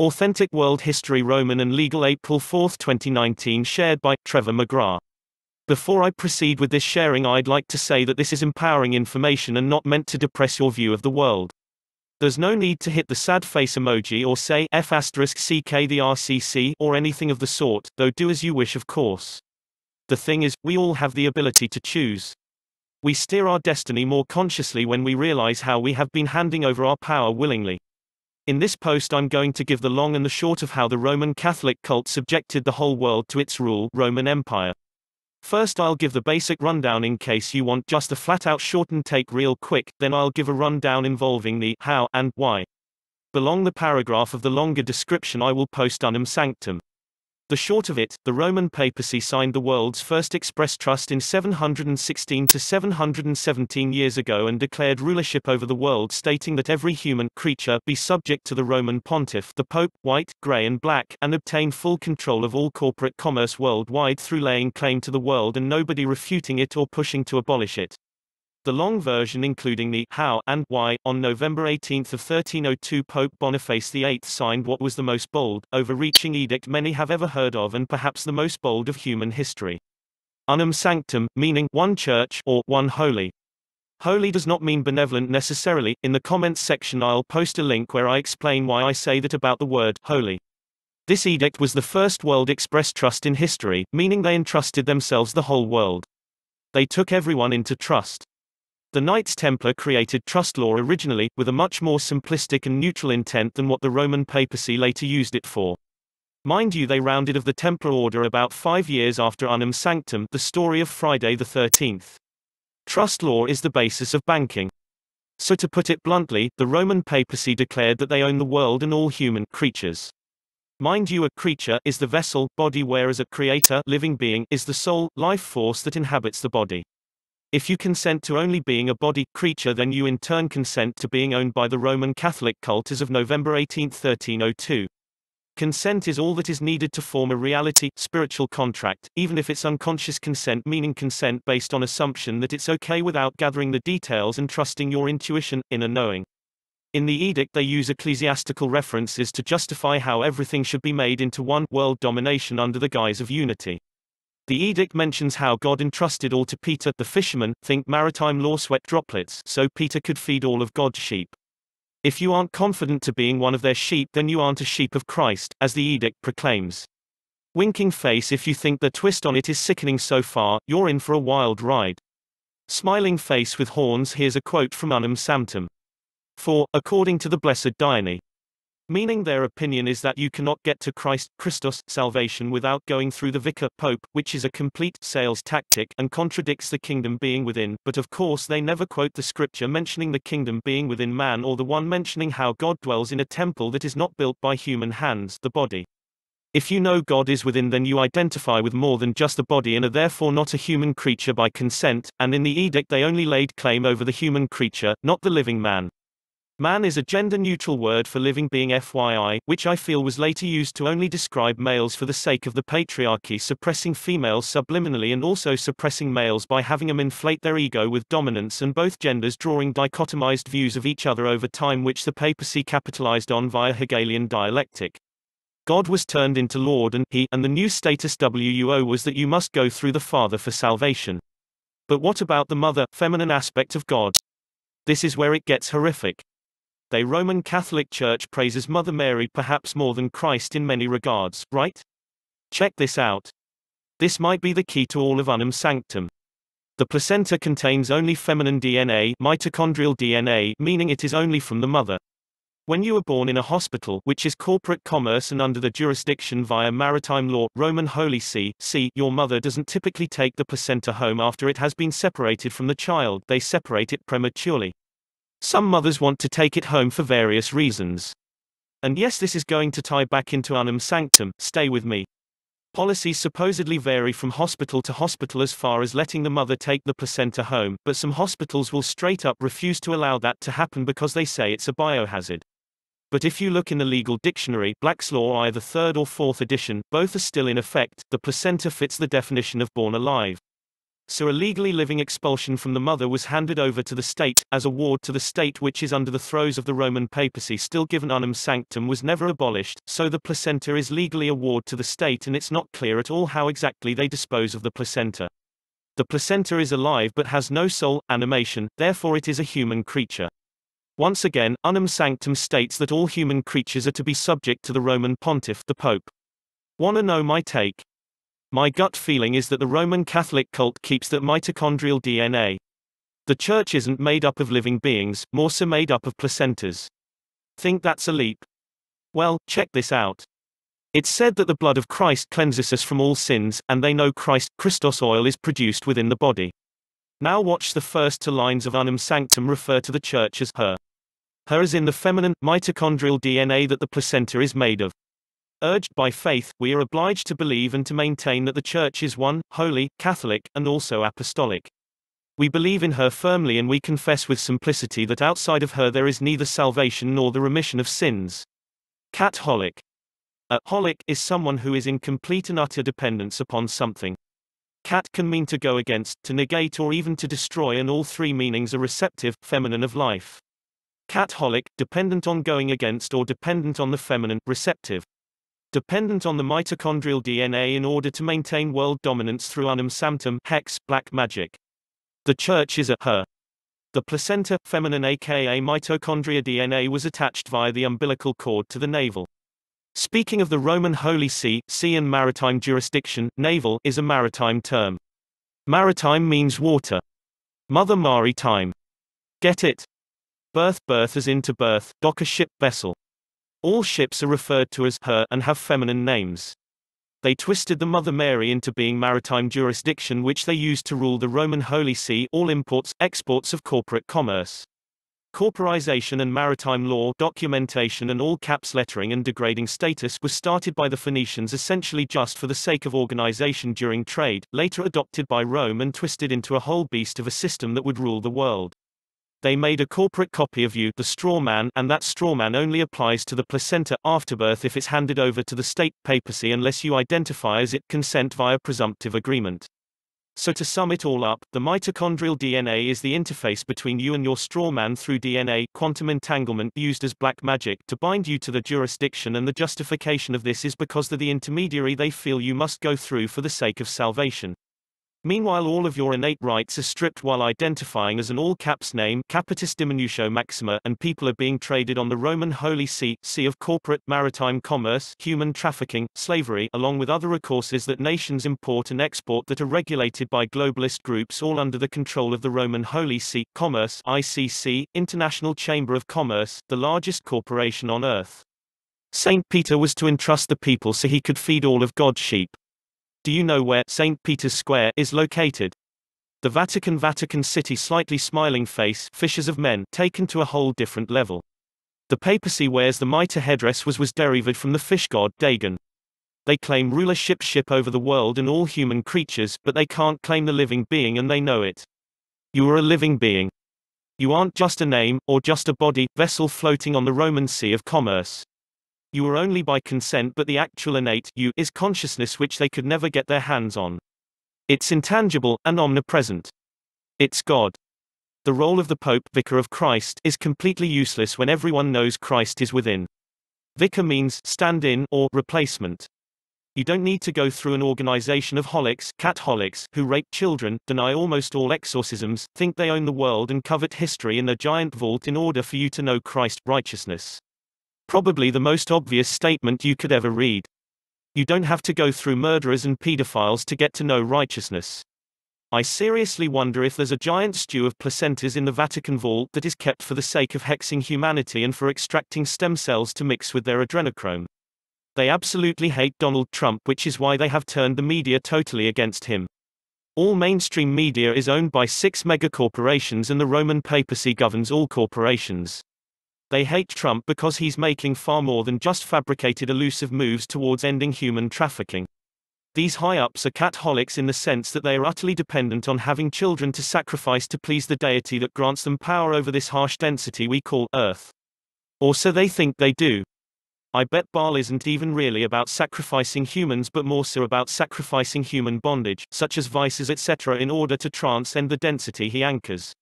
Authentic World History Roman and Legal April 4, 2019 shared by Trevor McGrath. Before I proceed with this sharing I'd like to say that this is empowering information and not meant to depress your view of the world. There's no need to hit the sad face emoji or say F asterisk CK the RCC or anything of the sort, though do as you wish of course. The thing is, we all have the ability to choose. We steer our destiny more consciously when we realize how we have been handing over our power willingly. In this post I'm going to give the long and the short of how the Roman Catholic cult subjected the whole world to its rule, Roman Empire. First I'll give the basic rundown in case you want just a flat-out shortened take real quick, then I'll give a rundown involving the how and why. Below the paragraph of the longer description I will post unum sanctum. The short of it, the Roman papacy signed the world's first express trust in 716 to 717 years ago and declared rulership over the world stating that every human creature be subject to the Roman pontiff the pope, white, grey and black, and obtain full control of all corporate commerce worldwide through laying claim to the world and nobody refuting it or pushing to abolish it. The long version including the how and why, on November 18 of 1302 Pope Boniface VIII signed what was the most bold, overreaching edict many have ever heard of and perhaps the most bold of human history. Unum sanctum, meaning one church or one holy. Holy does not mean benevolent necessarily. In the comments section I'll post a link where I explain why I say that about the word holy. This edict was the first world express trust in history, meaning they entrusted themselves the whole world. They took everyone into trust. The Knights Templar created trust law originally, with a much more simplistic and neutral intent than what the Roman papacy later used it for. Mind you they rounded of the Templar order about five years after Unum Sanctum the story of Friday the 13th. Trust law is the basis of banking. So to put it bluntly, the Roman papacy declared that they own the world and all human creatures. Mind you a creature is the vessel, body whereas a creator living being is the soul, life force that inhabits the body. If you consent to only being a body creature then you in turn consent to being owned by the Roman Catholic cult as of November 18, 1302. Consent is all that is needed to form a reality, spiritual contract, even if it's unconscious consent meaning consent based on assumption that it's okay without gathering the details and trusting your intuition, inner knowing. In the edict they use ecclesiastical references to justify how everything should be made into one world domination under the guise of unity. The edict mentions how God entrusted all to Peter, the fisherman, think maritime law sweat droplets, so Peter could feed all of God's sheep. If you aren't confident to being one of their sheep then you aren't a sheep of Christ, as the edict proclaims. Winking face if you think the twist on it is sickening so far, you're in for a wild ride. Smiling face with horns here's a quote from Unum Sanctum. For, according to the blessed Diony, meaning their opinion is that you cannot get to Christ, Christos, salvation without going through the vicar, pope, which is a complete sales tactic and contradicts the kingdom being within, but of course they never quote the scripture mentioning the kingdom being within man or the one mentioning how God dwells in a temple that is not built by human hands, the body. If you know God is within then you identify with more than just the body and are therefore not a human creature by consent, and in the edict they only laid claim over the human creature, not the living man. Man is a gender-neutral word for living being FYI, which I feel was later used to only describe males for the sake of the patriarchy suppressing females subliminally and also suppressing males by having them inflate their ego with dominance and both genders drawing dichotomized views of each other over time which the papacy capitalized on via Hegelian dialectic. God was turned into Lord and he and the new status WUO was that you must go through the Father for salvation. But what about the mother, feminine aspect of God? This is where it gets horrific. The Roman Catholic Church praises Mother Mary perhaps more than Christ in many regards, right? Check this out. This might be the key to all of Unum Sanctum. The placenta contains only feminine DNA, mitochondrial DNA, meaning it is only from the mother. When you are born in a hospital, which is corporate commerce and under the jurisdiction via maritime law, Roman Holy See, see, your mother doesn't typically take the placenta home after it has been separated from the child, they separate it prematurely. Some mothers want to take it home for various reasons. And yes, this is going to tie back into Unum Sanctum, stay with me. Policies supposedly vary from hospital to hospital as far as letting the mother take the placenta home, but some hospitals will straight up refuse to allow that to happen because they say it's a biohazard. But if you look in the legal dictionary, Black's Law either third or fourth edition, both are still in effect, the placenta fits the definition of born alive. So a legally living expulsion from the mother was handed over to the state, as a ward to the state which is under the throes of the Roman papacy still given unum sanctum was never abolished, so the placenta is legally a ward to the state and it's not clear at all how exactly they dispose of the placenta. The placenta is alive but has no soul, animation, therefore it is a human creature. Once again, unum sanctum states that all human creatures are to be subject to the Roman pontiff, the Pope. Wanna know my take? My gut feeling is that the Roman Catholic cult keeps that mitochondrial DNA. The church isn't made up of living beings, more so made up of placentas. Think that's a leap? Well, check this out. It's said that the blood of Christ cleanses us from all sins, and they know Christ, Christos oil is produced within the body. Now watch the first two lines of Unum Sanctum refer to the church as her. Her is in the feminine, mitochondrial DNA that the placenta is made of. Urged by faith, we are obliged to believe and to maintain that the Church is one, holy, Catholic, and also apostolic. We believe in her firmly and we confess with simplicity that outside of her there is neither salvation nor the remission of sins. Catholic. A holic is someone who is in complete and utter dependence upon something. Cat can mean to go against, to negate or even to destroy and all three meanings are receptive, feminine of life. Catholic, dependent on going against or dependent on the feminine, receptive. Dependent on the mitochondrial DNA in order to maintain world dominance through unum sanctum, hex, black magic. The church is a her. The placenta, feminine aka mitochondria DNA was attached via the umbilical cord to the navel. Speaking of the Roman Holy See, sea and maritime jurisdiction, naval is a maritime term. Maritime means water. Mother Mari time. Get it? Birth berth as into berth, dock a ship vessel. All ships are referred to as her and have feminine names. They twisted the Mother Mary into being maritime jurisdiction which they used to rule the Roman Holy See all imports, exports of corporate commerce. Corporization and maritime law documentation and all caps lettering and degrading status was started by the Phoenicians essentially just for the sake of organization during trade, later adopted by Rome and twisted into a whole beast of a system that would rule the world. They made a corporate copy of you, the straw man, and that straw man only applies to the placenta afterbirth if it's handed over to the state papacy unless you identify as it consent via presumptive agreement. So to sum it all up, the mitochondrial DNA is the interface between you and your straw man through DNA quantum entanglement used as black magic to bind you to the jurisdiction and the justification of this is because they're the intermediary they feel you must go through for the sake of salvation. Meanwhile all of your innate rights are stripped while identifying as an all-caps name Capitis Diminutio Maxima and people are being traded on the Roman Holy See, Sea of corporate, maritime commerce, human trafficking, slavery along with other recourses that nations import and export that are regulated by globalist groups all under the control of the Roman Holy See, Commerce ICC, International Chamber of Commerce, the largest corporation on earth. St. Peter was to entrust the people so he could feed all of God's sheep. Do you know where St. Peter's Square is located? The Vatican Vatican City slightly smiling face fishers of men taken to a whole different level. The papacy wears the mitre headdress was was derived from the fish god Dagon. They claim rulership ship over the world and all human creatures, but they can't claim the living being and they know it. You are a living being. You aren't just a name, or just a body, vessel floating on the Roman Sea of Commerce. You are only by consent but the actual innate you is consciousness which they could never get their hands on. It's intangible, and omnipresent. It's God. The role of the Pope, Vicar of Christ, is completely useless when everyone knows Christ is within. Vicar means stand in or replacement. You don't need to go through an organization of holics, catholics, who rape children, deny almost all exorcisms, think they own the world and covet history in their giant vault in order for you to know Christ, righteousness. Probably the most obvious statement you could ever read. You don't have to go through murderers and pedophiles to get to know righteousness. I seriously wonder if there's a giant stew of placentas in the Vatican vault that is kept for the sake of hexing humanity and for extracting stem cells to mix with their adrenochrome. They absolutely hate Donald Trump, which is why they have turned the media totally against him. All mainstream media is owned by six megacorporations and the Roman papacy governs all corporations. They hate Trump because he's making far more than just fabricated elusive moves towards ending human trafficking. These high-ups are catholics in the sense that they are utterly dependent on having children to sacrifice to please the deity that grants them power over this harsh density we call Earth. Or so they think they do. I bet Baal isn't even really about sacrificing humans but more so about sacrificing human bondage, such as vices etc. in order to transcend the density he anchors.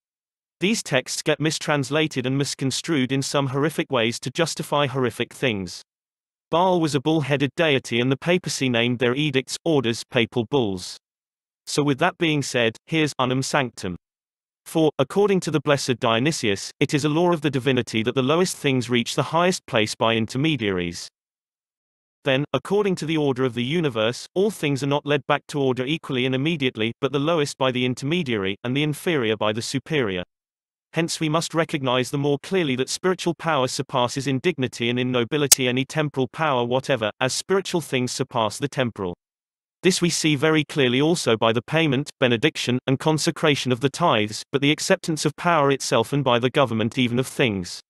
These texts get mistranslated and misconstrued in some horrific ways to justify horrific things. Baal was a bull-headed deity and the papacy named their edicts, orders, papal bulls. So with that being said, here's unum sanctum. For, according to the blessed Dionysius, it is a law of the divinity that the lowest things reach the highest place by intermediaries. Then, according to the order of the universe, all things are not led back to order equally and immediately, but the lowest by the intermediary, and the inferior by the superior. Hence we must recognize the more clearly that spiritual power surpasses in dignity and in nobility any temporal power whatever, as spiritual things surpass the temporal. This we see very clearly also by the payment, benediction, and consecration of the tithes, but the acceptance of power itself and by the government even of things.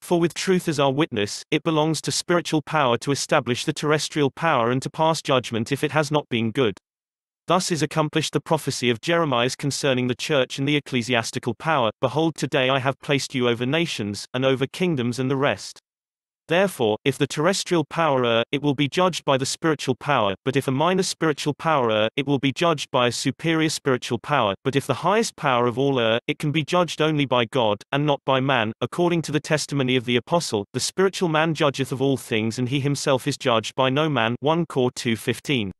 For with truth as our witness, it belongs to spiritual power to establish the terrestrial power and to pass judgment if it has not been good. Thus is accomplished the prophecy of Jeremiah concerning the church and the ecclesiastical power Behold, today I have placed you over nations, and over kingdoms and the rest. Therefore, if the terrestrial power err, it will be judged by the spiritual power, but if a minor spiritual power err, it will be judged by a superior spiritual power, but if the highest power of all err, it can be judged only by God, and not by man, according to the testimony of the apostle, the spiritual man judgeth of all things and he himself is judged by no man 1 Cor 2.15.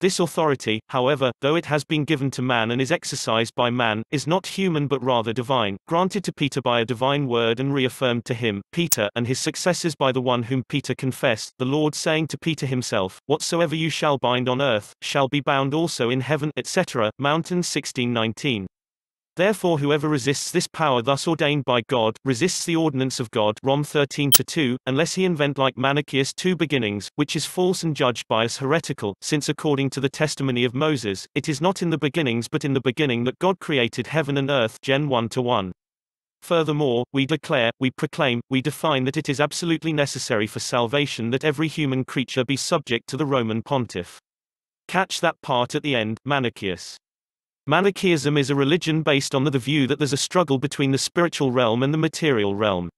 This authority, however, though it has been given to man and is exercised by man, is not human but rather divine, granted to Peter by a divine word and reaffirmed to him, Peter, and his successors by the one whom Peter confessed, the Lord saying to Peter himself, Whatsoever you shall bind on earth, shall be bound also in heaven, etc. Mountain 1619. Therefore whoever resists this power thus ordained by God, resists the ordinance of God Rom 13 2, unless he invent like Manichaeus two beginnings, which is false and judged by us heretical, since according to the testimony of Moses, it is not in the beginnings but in the beginning that God created heaven and earth Gen 1 1. Furthermore, we declare, we proclaim, we define that it is absolutely necessary for salvation that every human creature be subject to the Roman pontiff. Catch that part at the end, Manichaeus. Manichaeism is a religion based on the view that there's a struggle between the spiritual realm and the material realm.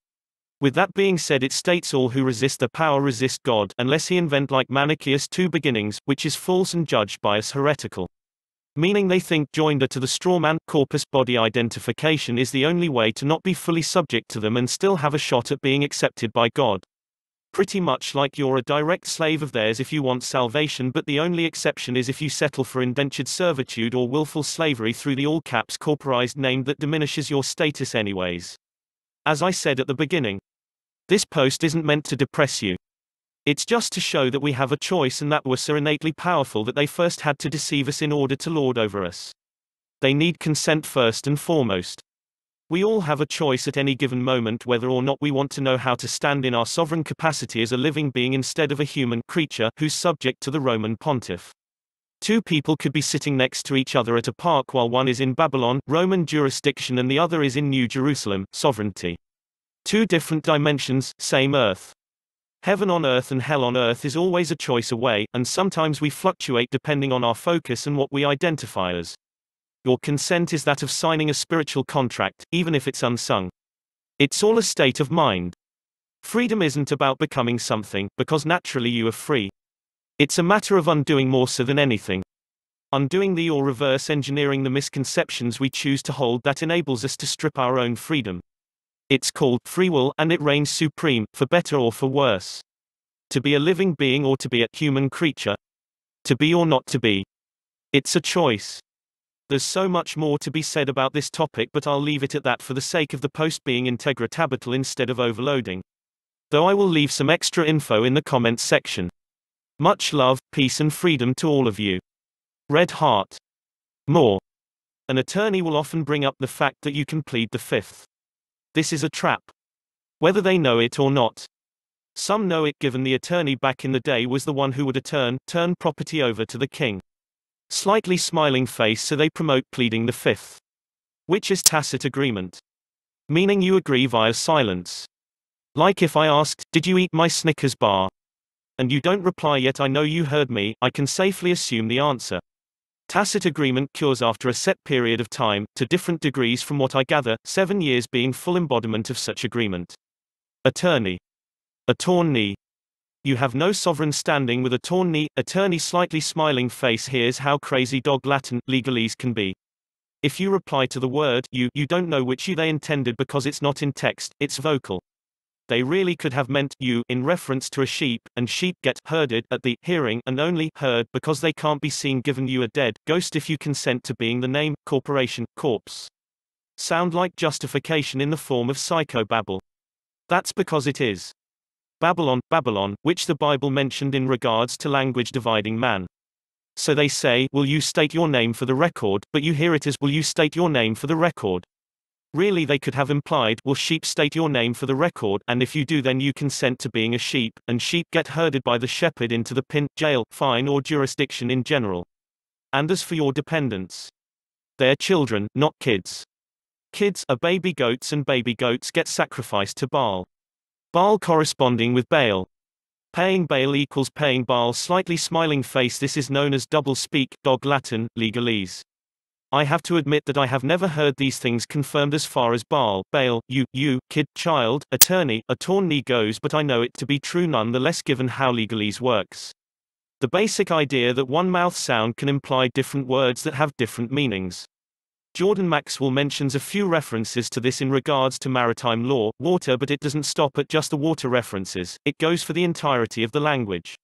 With that being said it states all who resist the power resist God, unless he invent like Manichaeus two beginnings, which is false and judged by us heretical. Meaning they think joinder to the strawman, corpus body identification is the only way to not be fully subject to them and still have a shot at being accepted by God. Pretty much like you're a direct slave of theirs if you want salvation but the only exception is if you settle for indentured servitude or willful slavery through the all caps corporized name that diminishes your status anyways. As I said at the beginning, this post isn't meant to depress you. It's just to show that we have a choice and that we're so innately powerful that they first had to deceive us in order to lord over us. They need consent first and foremost. We all have a choice at any given moment whether or not we want to know how to stand in our sovereign capacity as a living being instead of a human creature who's subject to the Roman pontiff. Two people could be sitting next to each other at a park while one is in Babylon, Roman jurisdiction and the other is in New Jerusalem, sovereignty. Two different dimensions, same earth. Heaven on earth and hell on earth is always a choice away, and sometimes we fluctuate depending on our focus and what we identify as. Your consent is that of signing a spiritual contract, even if it's unsung. It's all a state of mind. Freedom isn't about becoming something, because naturally you are free. It's a matter of undoing more so than anything. Undoing the or reverse engineering the misconceptions we choose to hold that enables us to strip our own freedom. It's called free will, and it reigns supreme, for better or for worse. To be a living being or to be a human creature. To be or not to be. It's a choice. There's so much more to be said about this topic but I'll leave it at that for the sake of the post being integratabital instead of overloading. Though I will leave some extra info in the comments section. Much love, peace and freedom to all of you. Red Heart. More. An attorney will often bring up the fact that you can plead the fifth. This is a trap. Whether they know it or not. Some know it given the attorney back in the day was the one who would attorn, turn property over to the king. Slightly smiling face so they promote pleading the fifth. Which is tacit agreement. Meaning you agree via silence. Like if I asked, did you eat my Snickers bar? And you don't reply yet I know you heard me, I can safely assume the answer. Tacit agreement cures after a set period of time, to different degrees from what I gather, seven years being full embodiment of such agreement. Attorney. a Attorney. You have no sovereign standing with a torn knee, attorney slightly smiling face Here's how crazy dog Latin, legalese can be. If you reply to the word you, you don't know which you they intended because it's not in text, it's vocal. They really could have meant you in reference to a sheep, and sheep get herded at the hearing and only heard because they can't be seen given you a dead ghost if you consent to being the name, corporation, corpse. Sound like justification in the form of psychobabble. That's because it is. Babylon, Babylon, which the Bible mentioned in regards to language dividing man. So they say, Will you state your name for the record? But you hear it as, Will you state your name for the record? Really, they could have implied, Will sheep state your name for the record? And if you do, then you consent to being a sheep, and sheep get herded by the shepherd into the pin, jail, fine, or jurisdiction in general. And as for your dependents, they're children, not kids. Kids are baby goats, and baby goats get sacrificed to Baal. Baal corresponding with Baal, Paying bail equals paying Baal slightly smiling face This is known as double speak, dog Latin, legalese. I have to admit that I have never heard these things confirmed as far as Baal, bail, you, you, kid, child, attorney, attorney goes but I know it to be true nonetheless given how legalese works. The basic idea that one mouth sound can imply different words that have different meanings. Jordan Maxwell mentions a few references to this in regards to maritime law, water but it doesn't stop at just the water references, it goes for the entirety of the language.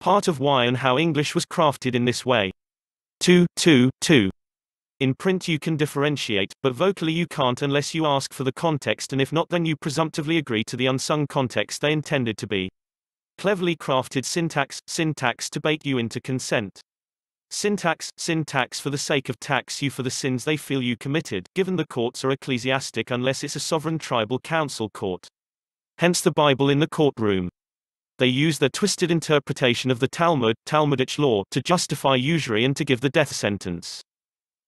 Part of why and how English was crafted in this way. 2, 2, 2. In print you can differentiate, but vocally you can't unless you ask for the context and if not then you presumptively agree to the unsung context they intended to be. Cleverly crafted syntax, syntax to bait you into consent. Syntax, syntax for the sake of tax you for the sins they feel you committed, given the courts are ecclesiastic unless it's a sovereign tribal council court. Hence the Bible in the courtroom. They use their twisted interpretation of the Talmud, Talmudic law, to justify usury and to give the death sentence.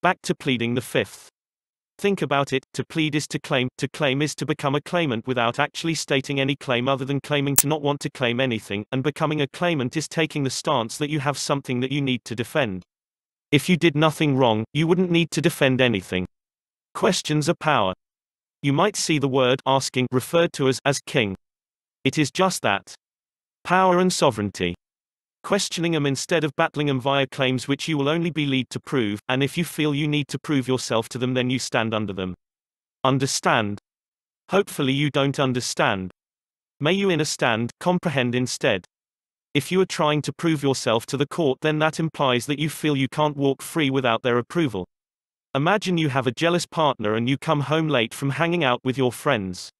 Back to pleading the fifth. Think about it, to plead is to claim, to claim is to become a claimant without actually stating any claim other than claiming to not want to claim anything, and becoming a claimant is taking the stance that you have something that you need to defend. If you did nothing wrong, you wouldn't need to defend anything. Questions are power. You might see the word asking referred to as as king. It is just that. Power and sovereignty questioning them instead of battling them via claims which you will only be lead to prove, and if you feel you need to prove yourself to them then you stand under them. Understand? Hopefully you don't understand. May you in a stand, comprehend instead. If you are trying to prove yourself to the court then that implies that you feel you can't walk free without their approval. Imagine you have a jealous partner and you come home late from hanging out with your friends.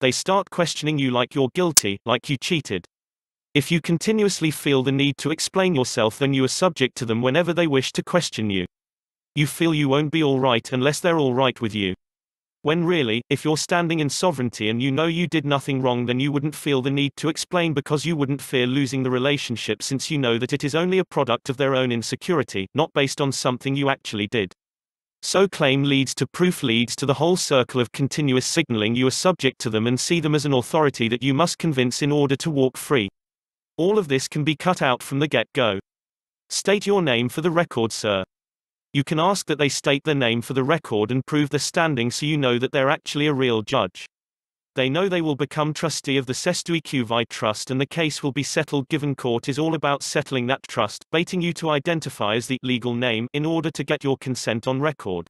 They start questioning you like you're guilty, like you cheated. If you continuously feel the need to explain yourself then you are subject to them whenever they wish to question you. You feel you won't be alright unless they're alright with you. When really, if you're standing in sovereignty and you know you did nothing wrong then you wouldn't feel the need to explain because you wouldn't fear losing the relationship since you know that it is only a product of their own insecurity, not based on something you actually did. So claim leads to proof leads to the whole circle of continuous signaling you are subject to them and see them as an authority that you must convince in order to walk free. All of this can be cut out from the get-go. State your name for the record sir. You can ask that they state their name for the record and prove their standing so you know that they're actually a real judge. They know they will become trustee of the Cestui Que trust and the case will be settled given court is all about settling that trust, baiting you to identify as the legal name in order to get your consent on record.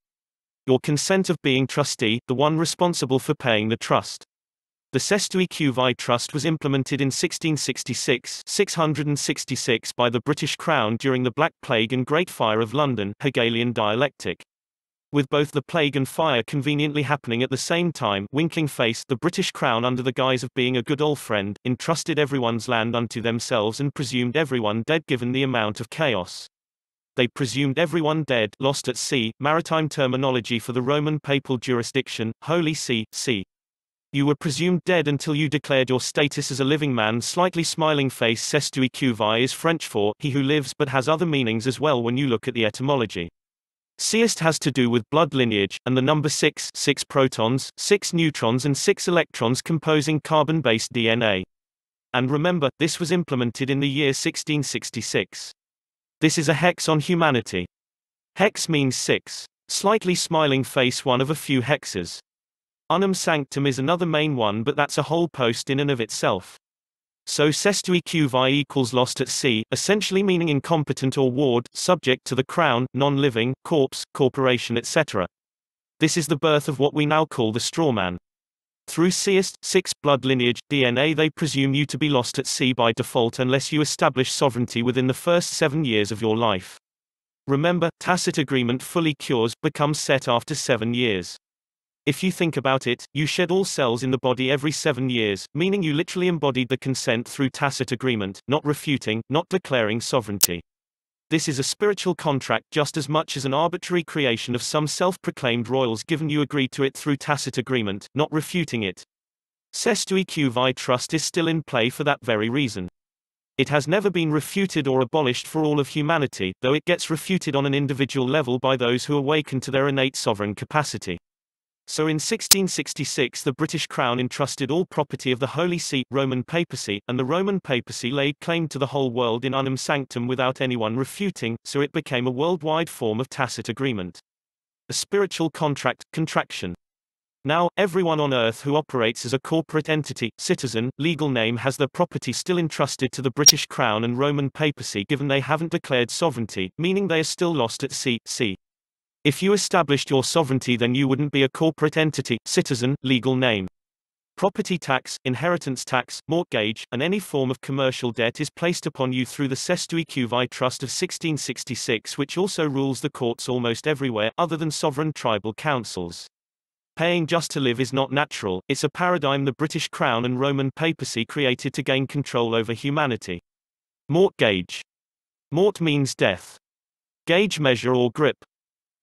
Your consent of being trustee, the one responsible for paying the trust. The Cestui Que Vie Trust was implemented in 1666 666 by the British Crown during the Black Plague and Great Fire of London Hegelian dialectic. With both the plague and fire conveniently happening at the same time, winking face, the British Crown under the guise of being a good old friend, entrusted everyone's land unto themselves and presumed everyone dead given the amount of chaos. They presumed everyone dead, lost at sea, maritime terminology for the Roman papal jurisdiction, Holy See, sea. You were presumed dead until you declared your status as a living man. Slightly smiling face Cestui Que Vie is French for he who lives but has other meanings as well when you look at the etymology. Seist has to do with blood lineage, and the number 6, 6 protons, 6 neutrons and 6 electrons composing carbon-based DNA. And remember, this was implemented in the year 1666. This is a hex on humanity. Hex means 6. Slightly smiling face one of a few hexes. Unum Sanctum is another main one but that's a whole post in and of itself. So Cestui Que Vie equals lost at sea, essentially meaning incompetent or ward, subject to the crown, non-living, corpse, corporation etc. This is the birth of what we now call the strawman. Through seist, six blood lineage, DNA they presume you to be lost at sea by default unless you establish sovereignty within the first seven years of your life. Remember, tacit agreement fully cures, becomes set after seven years. If you think about it, you shed all cells in the body every seven years, meaning you literally embodied the consent through tacit agreement, not refuting, not declaring sovereignty. This is a spiritual contract just as much as an arbitrary creation of some self-proclaimed royals given you agreed to it through tacit agreement, not refuting it. Cestui Que Vie trust is still in play for that very reason. It has never been refuted or abolished for all of humanity, though it gets refuted on an individual level by those who awaken to their innate sovereign capacity. So in 1666 the British Crown entrusted all property of the Holy See, Roman papacy, and the Roman papacy laid claim to the whole world in unum sanctum without anyone refuting, so it became a worldwide form of tacit agreement. A spiritual contract, contraction. Now, everyone on Earth who operates as a corporate entity, citizen, legal name has their property still entrusted to the British Crown and Roman papacy given they haven't declared sovereignty, meaning they are still lost at sea, sea. If you established your sovereignty then you wouldn't be a corporate entity, citizen, legal name. Property tax, inheritance tax, mortgage, and any form of commercial debt is placed upon you through the Cestui Que Vie Trust of 1666 which also rules the courts almost everywhere other than sovereign tribal councils. Paying just to live is not natural, it's a paradigm the British Crown and Roman papacy created to gain control over humanity. Mortgage. Mort means death. Gauge measure or grip.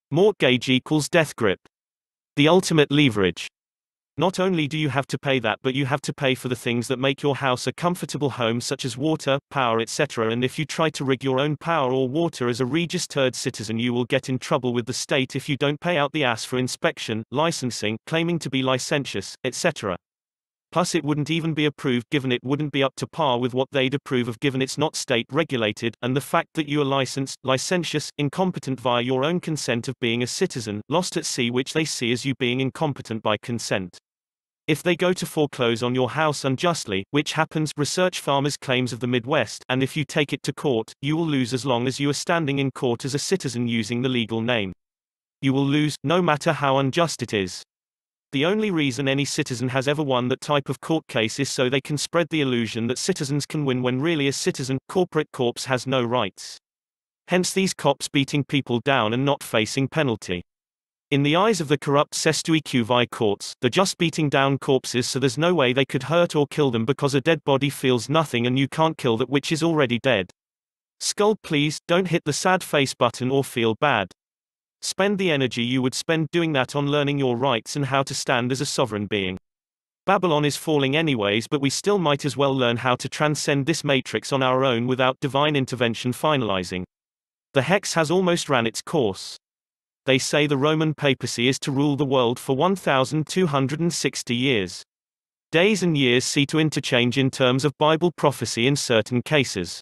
Mortgage equals death grip. The ultimate leverage. Not only do you have to pay that but you have to pay for the things that make your house a comfortable home such as water, power etc. and if you try to rig your own power or water as a registered citizen you will get in trouble with the state if you don't pay out the ass for inspection, licensing, claiming to be licentious, etc. Plus it wouldn't even be approved given it wouldn't be up to par with what they'd approve of given it's not state regulated, and the fact that you are licensed, licentious, incompetent via your own consent of being a citizen, lost at sea which they see as you being incompetent by consent. If they go to foreclose on your house unjustly, which happens, research farmers' claims of the Midwest, and if you take it to court, you will lose as long as you are standing in court as a citizen using the legal name. You will lose, no matter how unjust it is. The only reason any citizen has ever won that type of court case is so they can spread the illusion that citizens can win when really a citizen, corporate corpse has no rights. Hence these cops beating people down and not facing penalty. In the eyes of the corrupt Cestui Que Vie courts, they're just beating down corpses so there's no way they could hurt or kill them because a dead body feels nothing and you can't kill that which is already dead. Skull please, don't hit the sad face button or feel bad. Spend the energy you would spend doing that on learning your rights and how to stand as a sovereign being. Babylon is falling anyways, but we still might as well learn how to transcend this matrix on our own without divine intervention finalizing. The hex has almost ran its course. They say the Roman papacy is to rule the world for 1,260 years. Days and years see to interchange in terms of Bible prophecy in certain cases.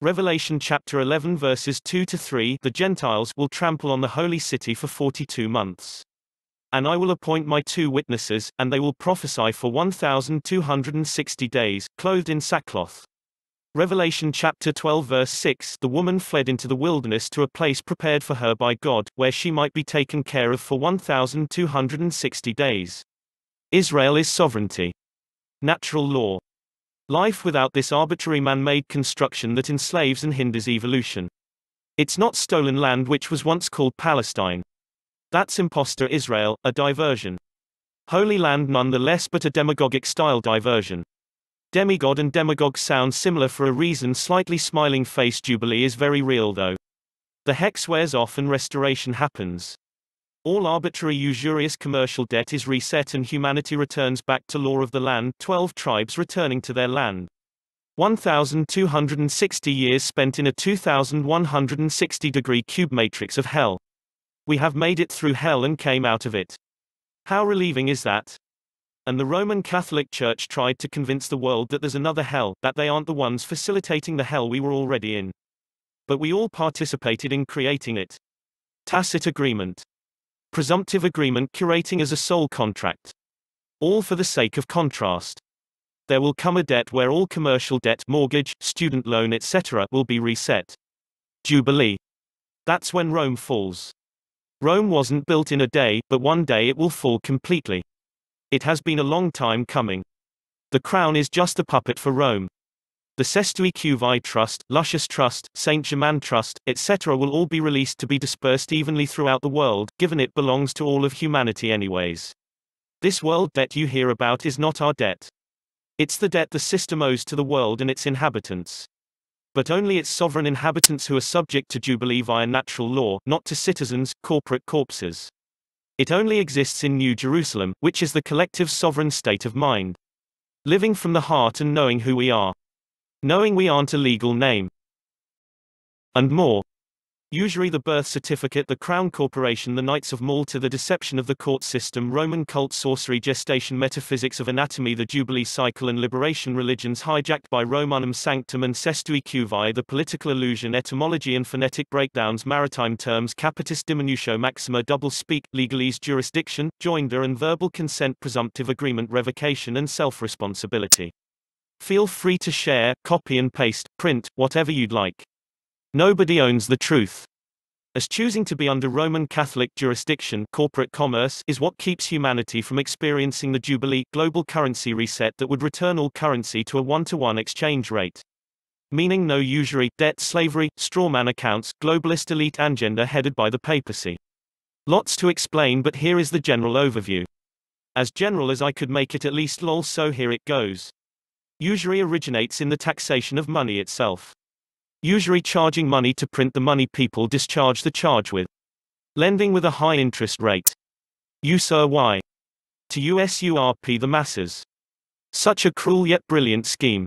Revelation chapter 11 verses 2 to 3 The Gentiles will trample on the holy city for 42 months. And I will appoint my two witnesses, and they will prophesy for 1260 days, clothed in sackcloth. Revelation chapter 12 verse 6 The woman fled into the wilderness to a place prepared for her by God, where she might be taken care of for 1260 days. Israel is sovereignty. Natural law. Life without this arbitrary man-made construction that enslaves and hinders evolution. It's not stolen land which was once called Palestine. That's impostor Israel, a diversion. Holy land nonetheless but a demagogic style diversion. Demigod and demagogue sound similar for a reason slightly smiling face jubilee is very real though. The hex wears off and restoration happens. All arbitrary usurious commercial debt is reset and humanity returns back to law of the land 12 tribes returning to their land. 1,260 years spent in a 2,160 degree cube matrix of hell. We have made it through hell and came out of it. How relieving is that? And the Roman Catholic Church tried to convince the world that there's another hell, that they aren't the ones facilitating the hell we were already in. But we all participated in creating it. Tacit agreement. Presumptive agreement curating as a sole contract. All for the sake of contrast. There will come a debt where all commercial debt, mortgage, student loan, etc., will be reset. Jubilee. That's when Rome falls. Rome wasn't built in a day, but one day it will fall completely. It has been a long time coming. The crown is just a puppet for Rome. The Cestui Que Vie Trust, Lucis Trust, Saint Germain Trust, etc. will all be released to be dispersed evenly throughout the world, given it belongs to all of humanity anyways. This world debt you hear about is not our debt. It's the debt the system owes to the world and its inhabitants. But only its sovereign inhabitants who are subject to Jubilee via natural law, not to citizens, corporate corpses. It only exists in New Jerusalem, which is the collective sovereign state of mind. Living from the heart and knowing who we are. Knowing we aren't a legal name. And more. Usury the birth certificate the Crown Corporation the Knights of Malta the deception of the court system Roman cult sorcery gestation metaphysics of anatomy the Jubilee cycle and liberation religions hijacked by Roman Unum Sanctum and Cestui Que Vie the political illusion etymology and phonetic breakdowns maritime terms capitis diminutio maxima double speak legalese jurisdiction joinder and verbal consent presumptive agreement revocation and self-responsibility. Feel free to share, copy and paste, print, whatever you'd like. Nobody owns the truth. As choosing to be under Roman Catholic jurisdiction corporate commerce is what keeps humanity from experiencing the Jubilee global currency reset that would return all currency to a one-to-one exchange rate. Meaning no usury, debt slavery, strawman accounts, globalist elite agenda headed by the papacy. Lots to explain but here is the general overview. As general as I could make it at least lol so here it goes. Usury originates in the taxation of money itself. Usury charging money to print the money people discharge the charge with. Lending with a high interest rate. USUR Y. To USURP the masses. Such a cruel yet brilliant scheme.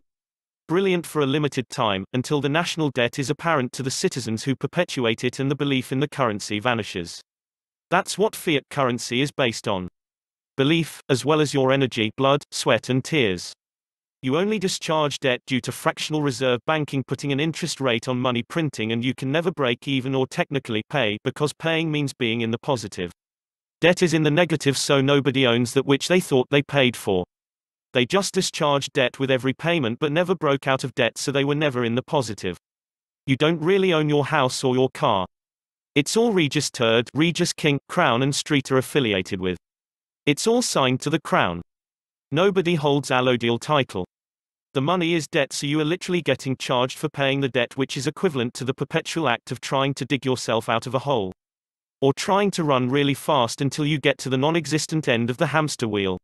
Brilliant for a limited time, until the national debt is apparent to the citizens who perpetuate it and the belief in the currency vanishes. That's what fiat currency is based on. Belief, as well as your energy, blood, sweat and tears. You only discharge debt due to fractional reserve banking putting an interest rate on money printing and you can never break even or technically pay because paying means being in the positive. Debt is in the negative so nobody owns that which they thought they paid for. They just discharged debt with every payment but never broke out of debt so they were never in the positive. You don't really own your house or your car. It's all Regis Turd, Regis King, Crown and Street are affiliated with. It's all signed to the Crown. Nobody holds allodial title. The money is debt so you are literally getting charged for paying the debt which is equivalent to the perpetual act of trying to dig yourself out of a hole. Or trying to run really fast until you get to the non-existent end of the hamster wheel.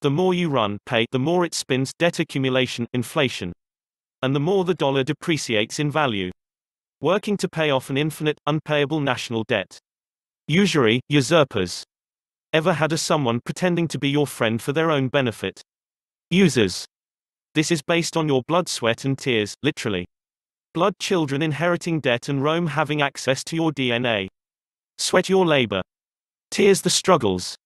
The more you run, pay, the more it spins, debt accumulation, inflation. And the more the dollar depreciates in value. Working to pay off an infinite, unpayable national debt. Usury, usurpers. Ever had a someone pretending to be your friend for their own benefit? Users. This is based on your blood, sweat, and tears, literally. Blood children inheriting debt and Rome having access to your DNA. Sweat your labor. Tears the struggles.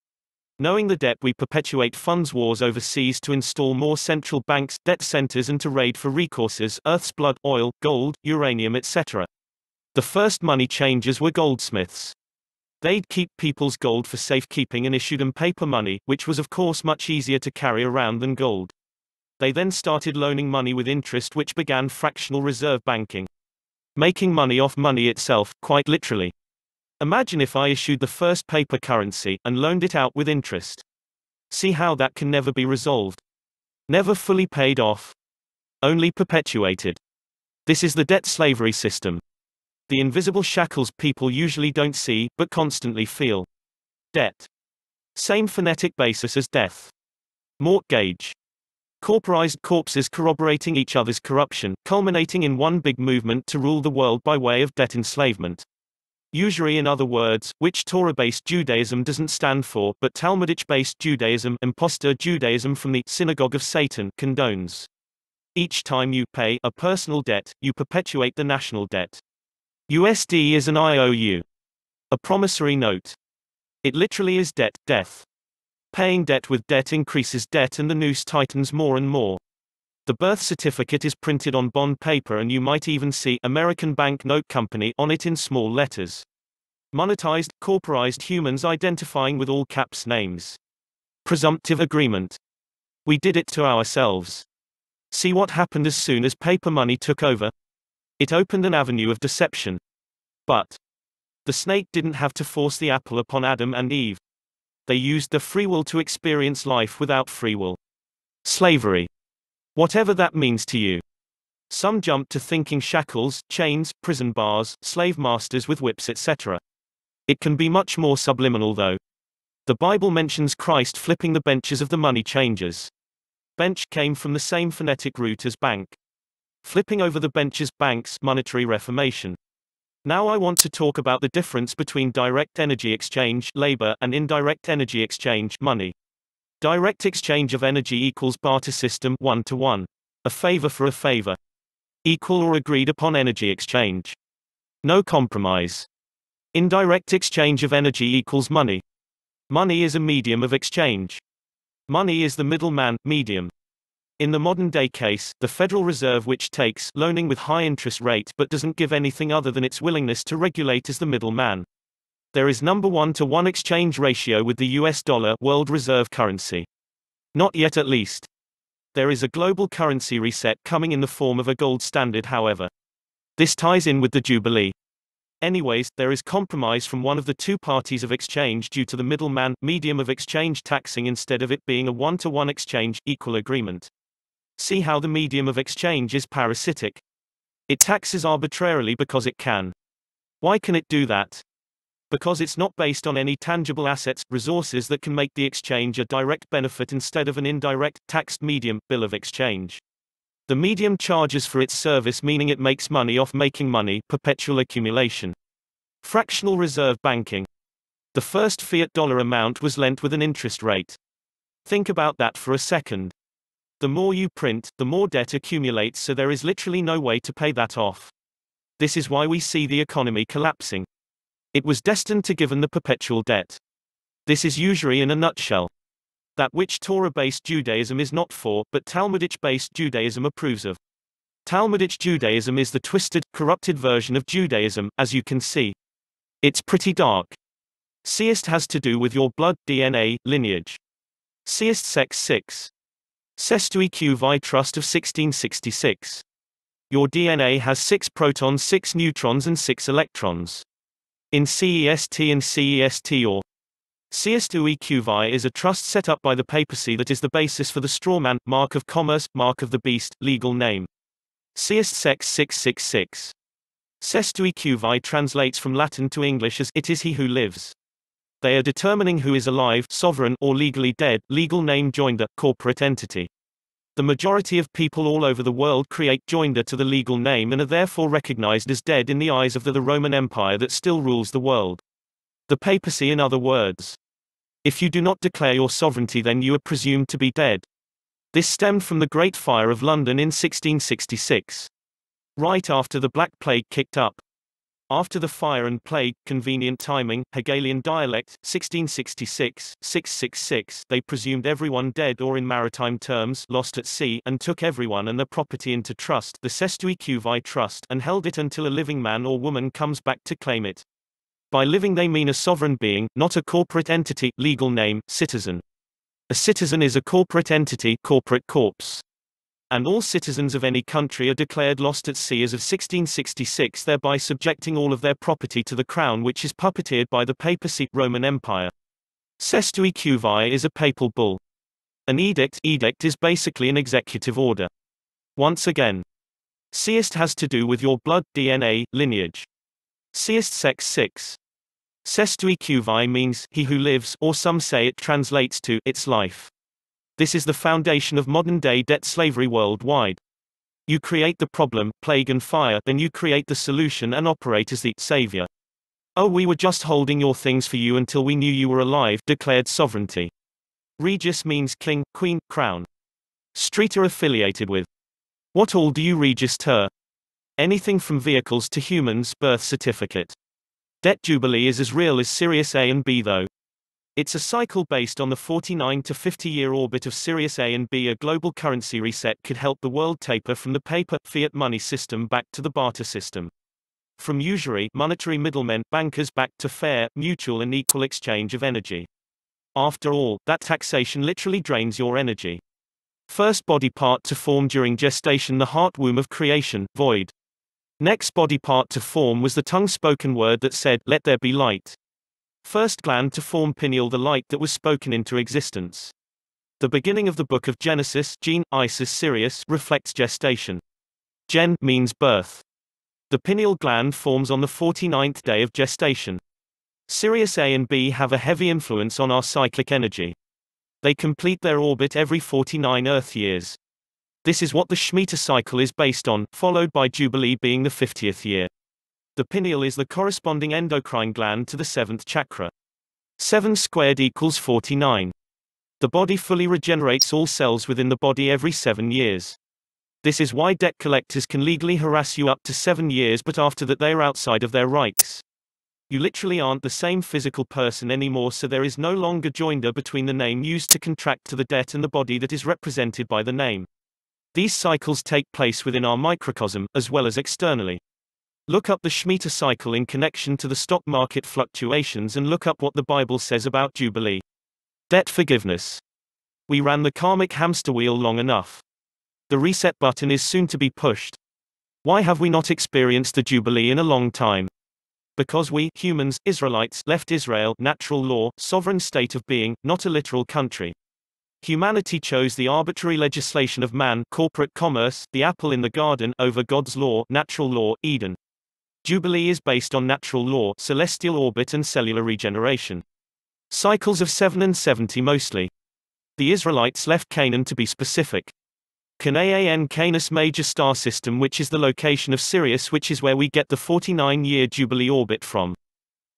Knowing the debt we perpetuate funds wars overseas to install more central banks, debt centers and to raid for recourses, earth's blood, oil, gold, uranium etc. The first money changers were goldsmiths. They'd keep people's gold for safekeeping and issue them paper money, which was of course much easier to carry around than gold. They then started loaning money with interest which began fractional reserve banking. Making money off money itself, quite literally. Imagine if I issued the first paper currency, and loaned it out with interest. See how that can never be resolved. Never fully paid off. Only perpetuated. This is the debt slavery system. The invisible shackles people usually don't see, but constantly feel. Debt. Same phonetic basis as death. Mortgage. Corporized corpses corroborating each other's corruption, culminating in one big movement to rule the world by way of debt enslavement. Usury in other words, which Torah-based Judaism doesn't stand for, but Talmudic-based Judaism, impostor Judaism from the synagogue of Satan, condones. Each time you pay a personal debt, you perpetuate the national debt. USD is an IOU. A promissory note. It literally is debt, death. Paying debt with debt increases debt and the noose tightens more and more. The birth certificate is printed on bond paper and you might even see American Bank Note Company on it in small letters. Monetized, corporized humans identifying with all caps names. Presumptive agreement. We did it to ourselves. See what happened as soon as paper money took over? It opened an avenue of deception. But the snake didn't have to force the apple upon Adam and Eve. They used their free will to experience life without free will. Slavery. Whatever that means to you. Some jump to thinking shackles, chains, prison bars, slave masters with whips, etc. It can be much more subliminal though. The Bible mentions Christ flipping the benches of the money changers. Bench came from the same phonetic root as bank. Flipping over the benches banks monetary reformation. Now I want to talk about the difference between direct energy exchange labor and indirect energy exchange money. Direct exchange of energy equals barter system 1 to 1. A favor for a favor. Equal or agreed upon energy exchange. No compromise. Indirect exchange of energy equals money. Money is a medium of exchange. Money is the middleman, medium. In the modern day case, the Federal Reserve which takes loaning with high interest rate but doesn't give anything other than its willingness to regulate as the middleman. There is number 1 to 1 exchange ratio with the US dollar world reserve currency. Not yet at least. There is a global currency reset coming in the form of a gold standard however. This ties in with the Jubilee. Anyways, there is compromise from one of the two parties of exchange due to the middleman, medium of exchange taxing instead of it being a one-to-one exchange, equal agreement. See how the medium of exchange is parasitic. It taxes arbitrarily because it can. Why can it do that? Because it's not based on any tangible assets, resources that can make the exchange a direct benefit instead of an indirect, taxed medium, bill of exchange. The medium charges for its service meaning it makes money off making money, perpetual accumulation. Fractional reserve banking. The first fiat dollar amount was lent with an interest rate. Think about that for a second. The more you print, the more debt accumulates so there is literally no way to pay that off. This is why we see the economy collapsing. It was destined to given the perpetual debt. This is usury in a nutshell that which Torah-based Judaism is not for, but Talmudic-based Judaism approves of. Talmudic Judaism is the twisted, corrupted version of Judaism, as you can see. It's pretty dark. Seist has to do with your blood, DNA, lineage. Seist Sex 6. Sestu Vi Trust of 1666. Your DNA has 6 protons, 6 neutrons and 6 electrons. In CEST and CEST or CSTUEQVI is a trust set up by the papacy that is the basis for the strawman, mark of commerce, mark of the beast, legal name. CST Sex 666. Cestui Que Vie translates from Latin to English as it is he who lives. They are determining who is alive, sovereign, or legally dead, legal name joinder, corporate entity. The majority of people all over the world create joinder to the legal name and are therefore recognized as dead in the eyes of the, the Roman Empire that still rules the world. The papacy in other words. If you do not declare your sovereignty then you are presumed to be dead. This stemmed from the Great Fire of London in 1666. Right after the Black Plague kicked up. After the fire and plague, convenient timing, Hegelian dialect, 1666, 666, they presumed everyone dead or in maritime terms, lost at sea, and took everyone and their property into trust, the Cestui Que Vie trust, and held it until a living man or woman comes back to claim it. By living they mean a sovereign being, not a corporate entity, legal name, citizen. A citizen is a corporate entity, corporate corpse. And all citizens of any country are declared lost at sea as of 1666 thereby subjecting all of their property to the crown which is puppeteered by the papacy, Roman Empire. Cestui Que Vie is a papal bull. An edict, edict is basically an executive order. Once again, Seist has to do with your blood, DNA, lineage. Seist sex 6. Cestui Que Vie means he who lives, or some say it translates to its life. This is the foundation of modern-day debt slavery worldwide. You create the problem, plague and fire, then you create the solution and operate as the savior. Oh, we were just holding your things for you until we knew you were alive, declared sovereignty. Regis means king, queen, crown. Streeter affiliated with. What all do you register? Anything from vehicles to humans birth certificate. Debt Jubilee is as real as Sirius A and B though. It's a cycle based on the 49 to 50 year orbit of Sirius A and B. A global currency reset could help the world taper from the paper, fiat money system back to the barter system. From usury, monetary middlemen, bankers back to fair, mutual and equal exchange of energy. After all, that taxation literally drains your energy. First body part to form during gestation the heart womb of creation, void. Next body part to form was the tongue spoken word that said, Let there be light. First gland to form pineal the light that was spoken into existence. The beginning of the book of Genesis, Gene, Isis Sirius, reflects gestation. Gen means birth. The pineal gland forms on the 49th day of gestation. Sirius A and B have a heavy influence on our cyclic energy. They complete their orbit every 49 Earth years. This is what the Shemitah cycle is based on, followed by Jubilee being the 50th year. The pineal is the corresponding endocrine gland to the seventh chakra. 7 squared equals 49. The body fully regenerates all cells within the body every seven years. This is why debt collectors can legally harass you up to seven years, but after that they are outside of their rights. You literally aren't the same physical person anymore, so there is no longer joinder between the name used to contract to the debt and the body that is represented by the name. These cycles take place within our microcosm, as well as externally. Look up the Shemitah cycle in connection to the stock market fluctuations and look up what the Bible says about Jubilee. Debt forgiveness. We ran the karmic hamster wheel long enough. The reset button is soon to be pushed. Why have we not experienced the Jubilee in a long time? Because we, humans, Israelites, left Israel, natural law, sovereign state of being, not a literal country. Humanity chose the arbitrary legislation of man, corporate commerce, the apple in the garden, over God's law, natural law, Eden. Jubilee is based on natural law, celestial orbit and cellular regeneration. Cycles of 7 and 70 mostly. The Israelites left Canaan to be specific. Canaan Canis major star system which is the location of Sirius which is where we get the 49-year Jubilee orbit from.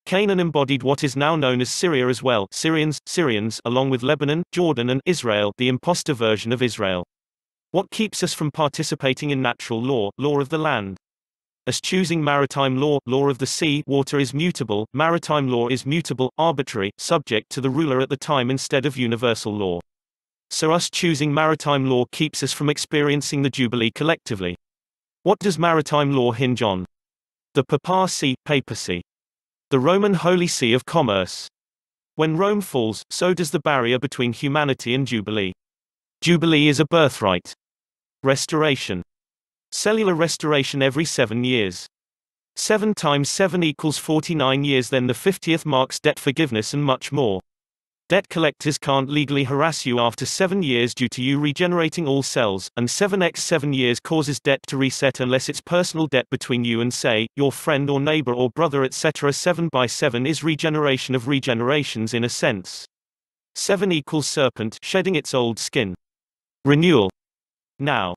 Canaan embodied what is now known as Syria as well Syrians, Syrians along with Lebanon, Jordan and Israel the imposter version of Israel. What keeps us from participating in natural law, law of the land? As choosing maritime law, law of the sea, water is mutable, maritime law is mutable, arbitrary, subject to the ruler at the time instead of universal law. So us choosing maritime law keeps us from experiencing the Jubilee collectively. What does maritime law hinge on? The Papa See, papacy. The Roman Holy See of Commerce. When Rome falls, so does the barrier between humanity and Jubilee. Jubilee is a birthright. Restoration. Cellular restoration every 7 years. 7 times 7 equals 49 years then the 50th marks debt forgiveness and much more. Debt collectors can't legally harass you after 7 years due to you regenerating all cells, and 7x 7 years causes debt to reset unless it's personal debt between you and say, your friend or neighbor or brother etc. 7 by 7 is regeneration of regenerations in a sense. 7 equals serpent shedding its old skin. Renewal. Now,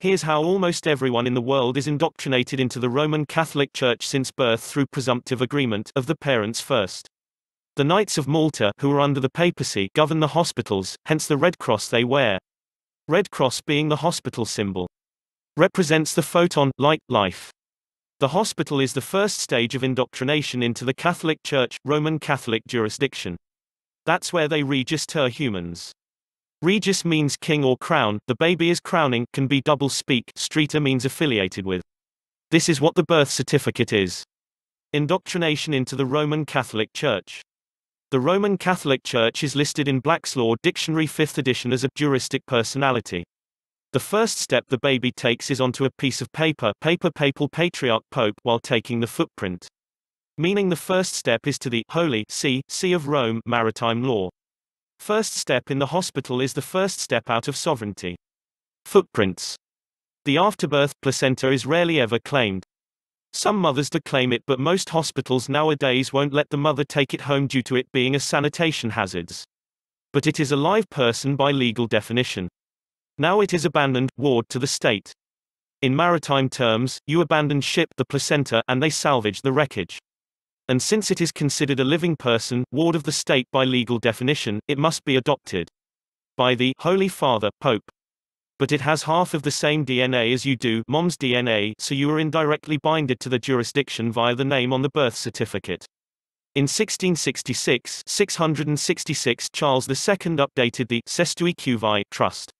Here's how almost everyone in the world is indoctrinated into the Roman Catholic Church since birth through presumptive agreement of the parents first. The Knights of Malta, who are under the papacy, govern the hospitals, hence the red cross they wear. Red cross being the hospital symbol. Represents the photon, light, life. The hospital is the first stage of indoctrination into the Catholic Church, Roman Catholic jurisdiction. That's where they register humans. Regis means king or crown, the baby is crowning, can be double speak, streeter means affiliated with. This is what the birth certificate is. Indoctrination into the Roman Catholic Church. The Roman Catholic Church is listed in Black's Law Dictionary 5th edition as a juristic personality. The first step the baby takes is onto a piece of paper, paper papal patriarch pope, while taking the footprint. Meaning the first step is to the Holy See, See of Rome maritime law. First step in the hospital is the first step out of sovereignty. Footprints. The afterbirth placenta is rarely ever claimed. Some mothers do claim it, but most hospitals nowadays won't let the mother take it home due to it being a sanitation hazards. But it is a live person by legal definition. Now it is abandoned, ward to the state. In maritime terms, you abandon ship the placenta and they salvage the wreckage. And since it is considered a living person, ward of the state by legal definition, it must be adopted by the Holy Father, Pope. But it has half of the same DNA as you do, mom's DNA, so you are indirectly binded to the jurisdiction via the name on the birth certificate. In 1666, 666 Charles II updated the Cestui Que Vie trust.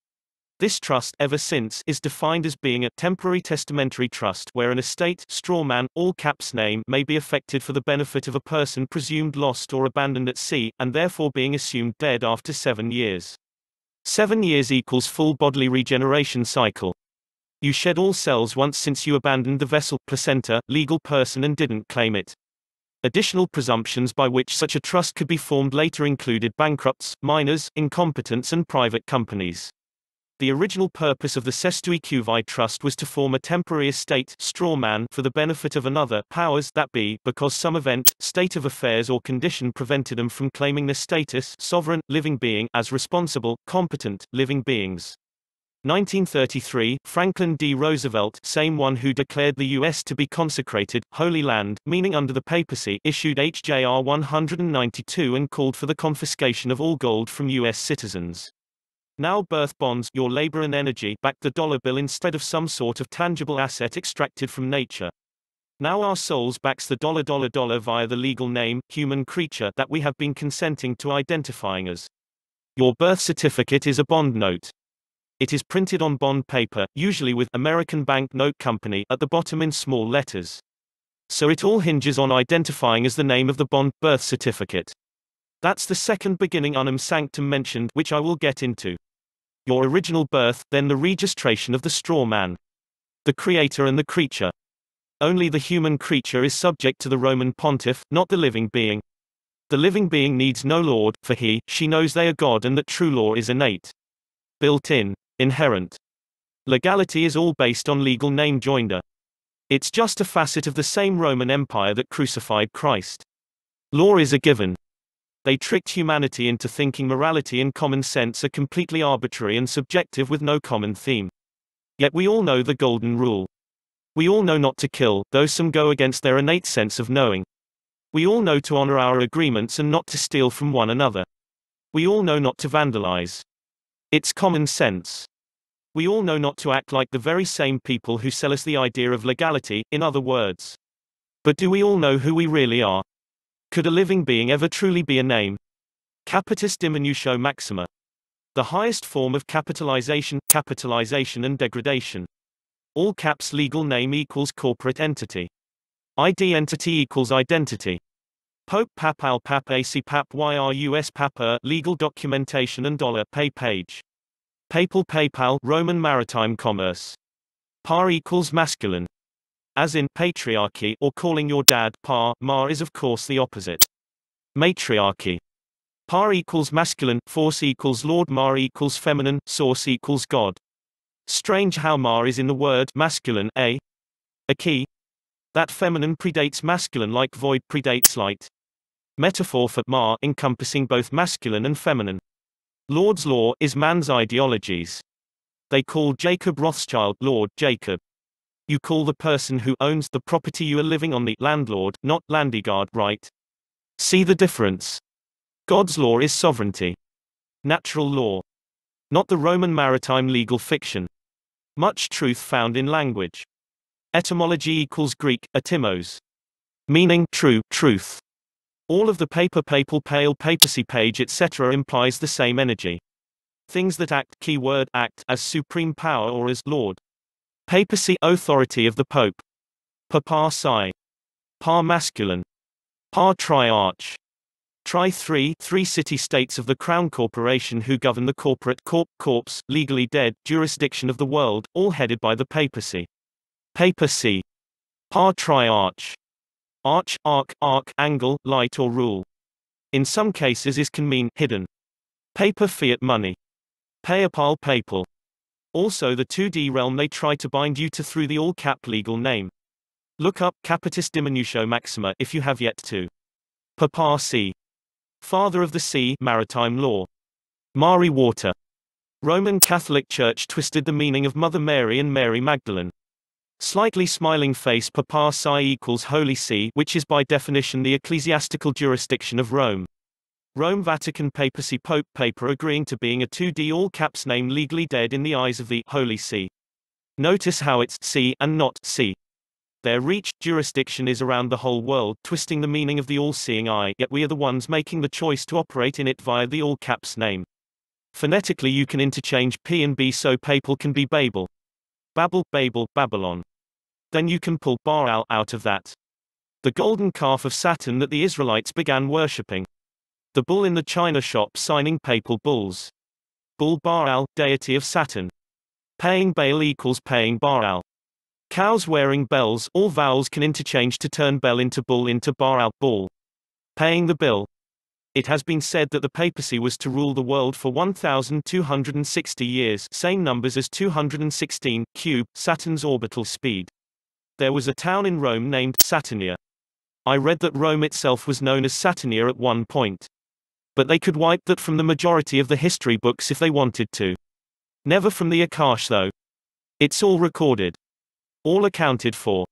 This trust, ever since, is defined as being a temporary testamentary trust where an estate, strawman, all caps name may be affected for the benefit of a person presumed lost or abandoned at sea, and therefore being assumed dead after seven years. Seven years equals full bodily regeneration cycle. You shed all cells once since you abandoned the vessel, placenta, legal person and didn't claim it. Additional presumptions by which such a trust could be formed later included bankrupts, minors, incompetents and private companies. The original purpose of the Cestui Que Trust was to form a temporary estate straw man for the benefit of another powers that be because some event, state of affairs or condition prevented them from claiming the status sovereign, living being as responsible, competent, living beings. 1933, Franklin D. Roosevelt, same one who declared the U.S. to be consecrated, Holy Land, meaning under the papacy, issued HJR 192 and called for the confiscation of all gold from U.S. citizens. Now birth bonds, your labor and energy, back the dollar bill instead of some sort of tangible asset extracted from nature. Now our souls backs the dollar dollar dollar via the legal name, human creature, that we have been consenting to identifying as. Your birth certificate is a bond note. It is printed on bond paper, usually with American Bank Note Company at the bottom in small letters. So it all hinges on identifying as the name of the bond birth certificate. That's the second beginning unum sanctum mentioned, which I will get into your original birth, then the registration of the straw man. The creator and the creature. Only the human creature is subject to the Roman pontiff, not the living being. The living being needs no lord, for he, she knows they are God and that true law is innate. Built in. Inherent. Legality is all based on legal name joinder. It's just a facet of the same Roman Empire that crucified Christ. Law is a given. They tricked humanity into thinking morality and common sense are completely arbitrary and subjective with no common theme. Yet we all know the golden rule. We all know not to kill, though some go against their innate sense of knowing. We all know to honor our agreements and not to steal from one another. We all know not to vandalize. It's common sense. We all know not to act like the very same people who sell us the idea of legality, in other words. But do we all know who we really are? Could a living being ever truly be a name? Capitis diminutio maxima. The highest form of capitalization, capitalization and degradation. All caps legal name equals corporate entity. ID entity equals identity. Pope Pap Al Pap AC Pap YRUS Papa legal documentation and dollar pay page. Papal PayPal Roman maritime commerce. Par equals masculine as in patriarchy or calling your dad pa, ma is of course the opposite. Matriarchy. Pa equals masculine, force equals lord, ma equals feminine, source equals God. Strange how ma is in the word masculine, a. A key. That feminine predates masculine like void predates light. Metaphor for ma encompassing both masculine and feminine. Lord's law is man's ideologies. They call Jacob Rothschild Lord Jacob. You call the person who owns the property you are living on the landlord, not landigard right. See the difference. God's law is sovereignty. Natural law. Not the Roman maritime legal fiction. Much truth found in language. Etymology equals Greek, etymos. Meaning, true, truth. All of the paper papal pale papacy page etc. implies the same energy. Things that act keyword act as supreme power or as Lord. Papacy authority of the Pope. Papa Psi. Par masculine. Par triarch. Tri 3 three city-states of the Crown Corporation who govern the corporate corp, corpse, legally dead, jurisdiction of the world, all headed by the papacy. Papacy. Par triarch. Arch, arc, arc, angle, light or rule. In some cases is can mean hidden. Paper fiat money. Payapal papal. Also the 2D realm they try to bind you to through the all-cap legal name. Look up Capitis Diminutio Maxima if you have yet to. Papa C. Father of the Sea Maritime Law. Mari Water. Roman Catholic Church twisted the meaning of Mother Mary and Mary Magdalene. Slightly smiling face Papa Psi equals Holy See which is by definition the ecclesiastical jurisdiction of Rome. Rome Vatican Papacy Pope paper agreeing to being a 2D all caps name legally dead in the eyes of the Holy See. Notice how it's see and not see. Their reach, jurisdiction is around the whole world, twisting the meaning of the all-seeing eye, yet we are the ones making the choice to operate in it via the all caps name. Phonetically you can interchange P and B so papal can be Babel. Babel, Babel, Babylon. Then you can pull Baal out of that. The golden calf of Saturn that the Israelites began worshipping. The bull in the china shop signing papal bulls. Bull Baal, deity of Saturn. Paying Baal equals paying Baal. Cows wearing bells, all vowels can interchange to turn bell into bull into Baal, bull. Paying the bill. It has been said that the papacy was to rule the world for 1,260 years, same numbers as 216, cube, Saturn's orbital speed. There was a town in Rome named Saturnia. I read that Rome itself was known as Saturnia at one point. But they could wipe that from the majority of the history books if they wanted to. Never from the Akash though. It's all recorded. All accounted for.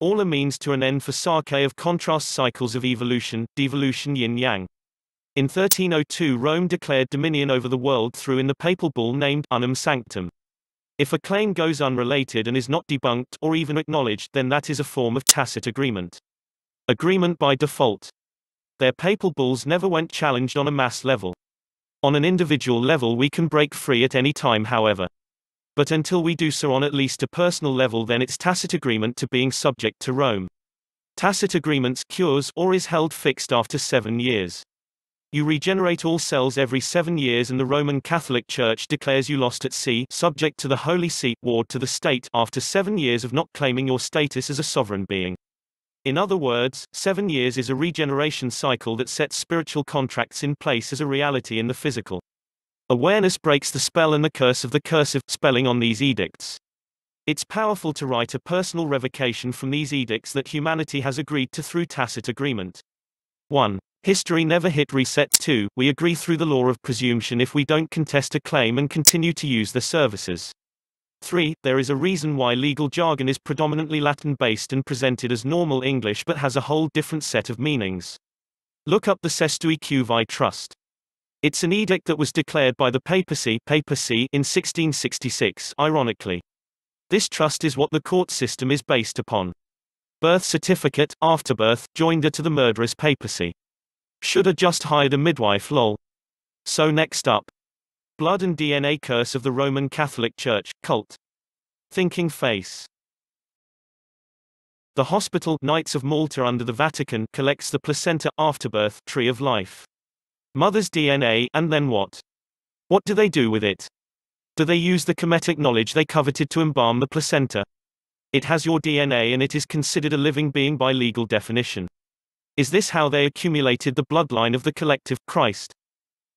All a means to an end for Sake of contrast cycles of evolution, devolution yin yang. In 1302 Rome declared dominion over the world through in the papal bull named Unum Sanctum. If a claim goes unrelated and is not debunked or even acknowledged then that is a form of tacit agreement. Agreement by default. Their papal bulls never went challenged on a mass level. On an individual level we can break free at any time however. But until we do so on at least a personal level then it's tacit agreement to being subject to Rome. Tacit agreements cures or is held fixed after seven years. You regenerate all cells every seven years and the Roman Catholic Church declares you lost at sea, subject to the Holy See, ward to the state, after seven years of not claiming your status as a sovereign being. In other words, seven years is a regeneration cycle that sets spiritual contracts in place as a reality in the physical. Awareness breaks the spell and the curse of the cursive spelling on these edicts. It's powerful to write a personal revocation from these edicts that humanity has agreed to through tacit agreement. 1. History never hit reset 2. We agree through the law of presumption if we don't contest a claim and continue to use their services. 3. There is a reason why legal jargon is predominantly Latin based and presented as normal English but has a whole different set of meanings. Look up the Cestui Que Vie Trust. It's an edict that was declared by the papacy, papacy in 1666, ironically. This trust is what the court system is based upon. Birth certificate, afterbirth, joinder to the murderous papacy. Shoulda just hired a midwife lol. So next up. Blood and DNA curse of the Roman Catholic Church, cult. Thinking face. The hospital, Knights of Malta under the Vatican, collects the placenta, afterbirth, tree of life. Mother's DNA, and then what? What do they do with it? Do they use the kemetic knowledge they coveted to embalm the placenta? It has your DNA and it is considered a living being by legal definition. Is this how they accumulated the bloodline of the collective Christ?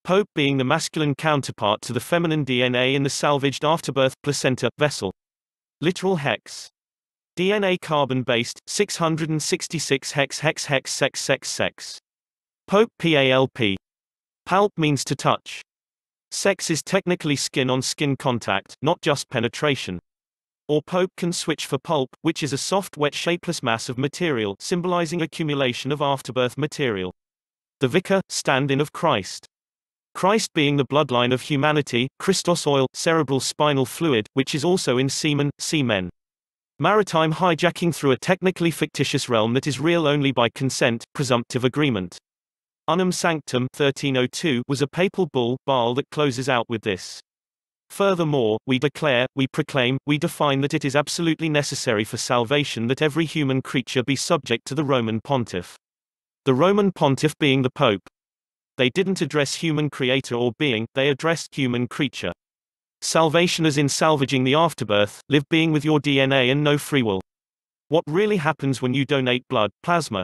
Pope being the masculine counterpart to the feminine DNA in the salvaged afterbirth placenta vessel. Literal hex. DNA carbon based 666 hex hex hex sex sex sex. Pope PALP. Palp means to touch. Sex is technically skin on skin contact, not just penetration. Or pope can switch for pulp, which is a soft wet shapeless mass of material, symbolizing accumulation of afterbirth material. The vicar, stand-in of Christ. Christ being the bloodline of humanity, Christos oil, cerebral spinal fluid, which is also in semen, semen. Maritime hijacking through a technically fictitious realm that is real only by consent, presumptive agreement. Unum Sanctum 1302 was a papal bull, Baal that closes out with this. Furthermore, we declare, we proclaim, we define that it is absolutely necessary for salvation that every human creature be subject to the Roman pontiff. The Roman pontiff being the Pope. They didn't address human creator or being, they addressed human creature. Salvation as in salvaging the afterbirth, live being with your DNA and no free will. What really happens when you donate blood, plasma,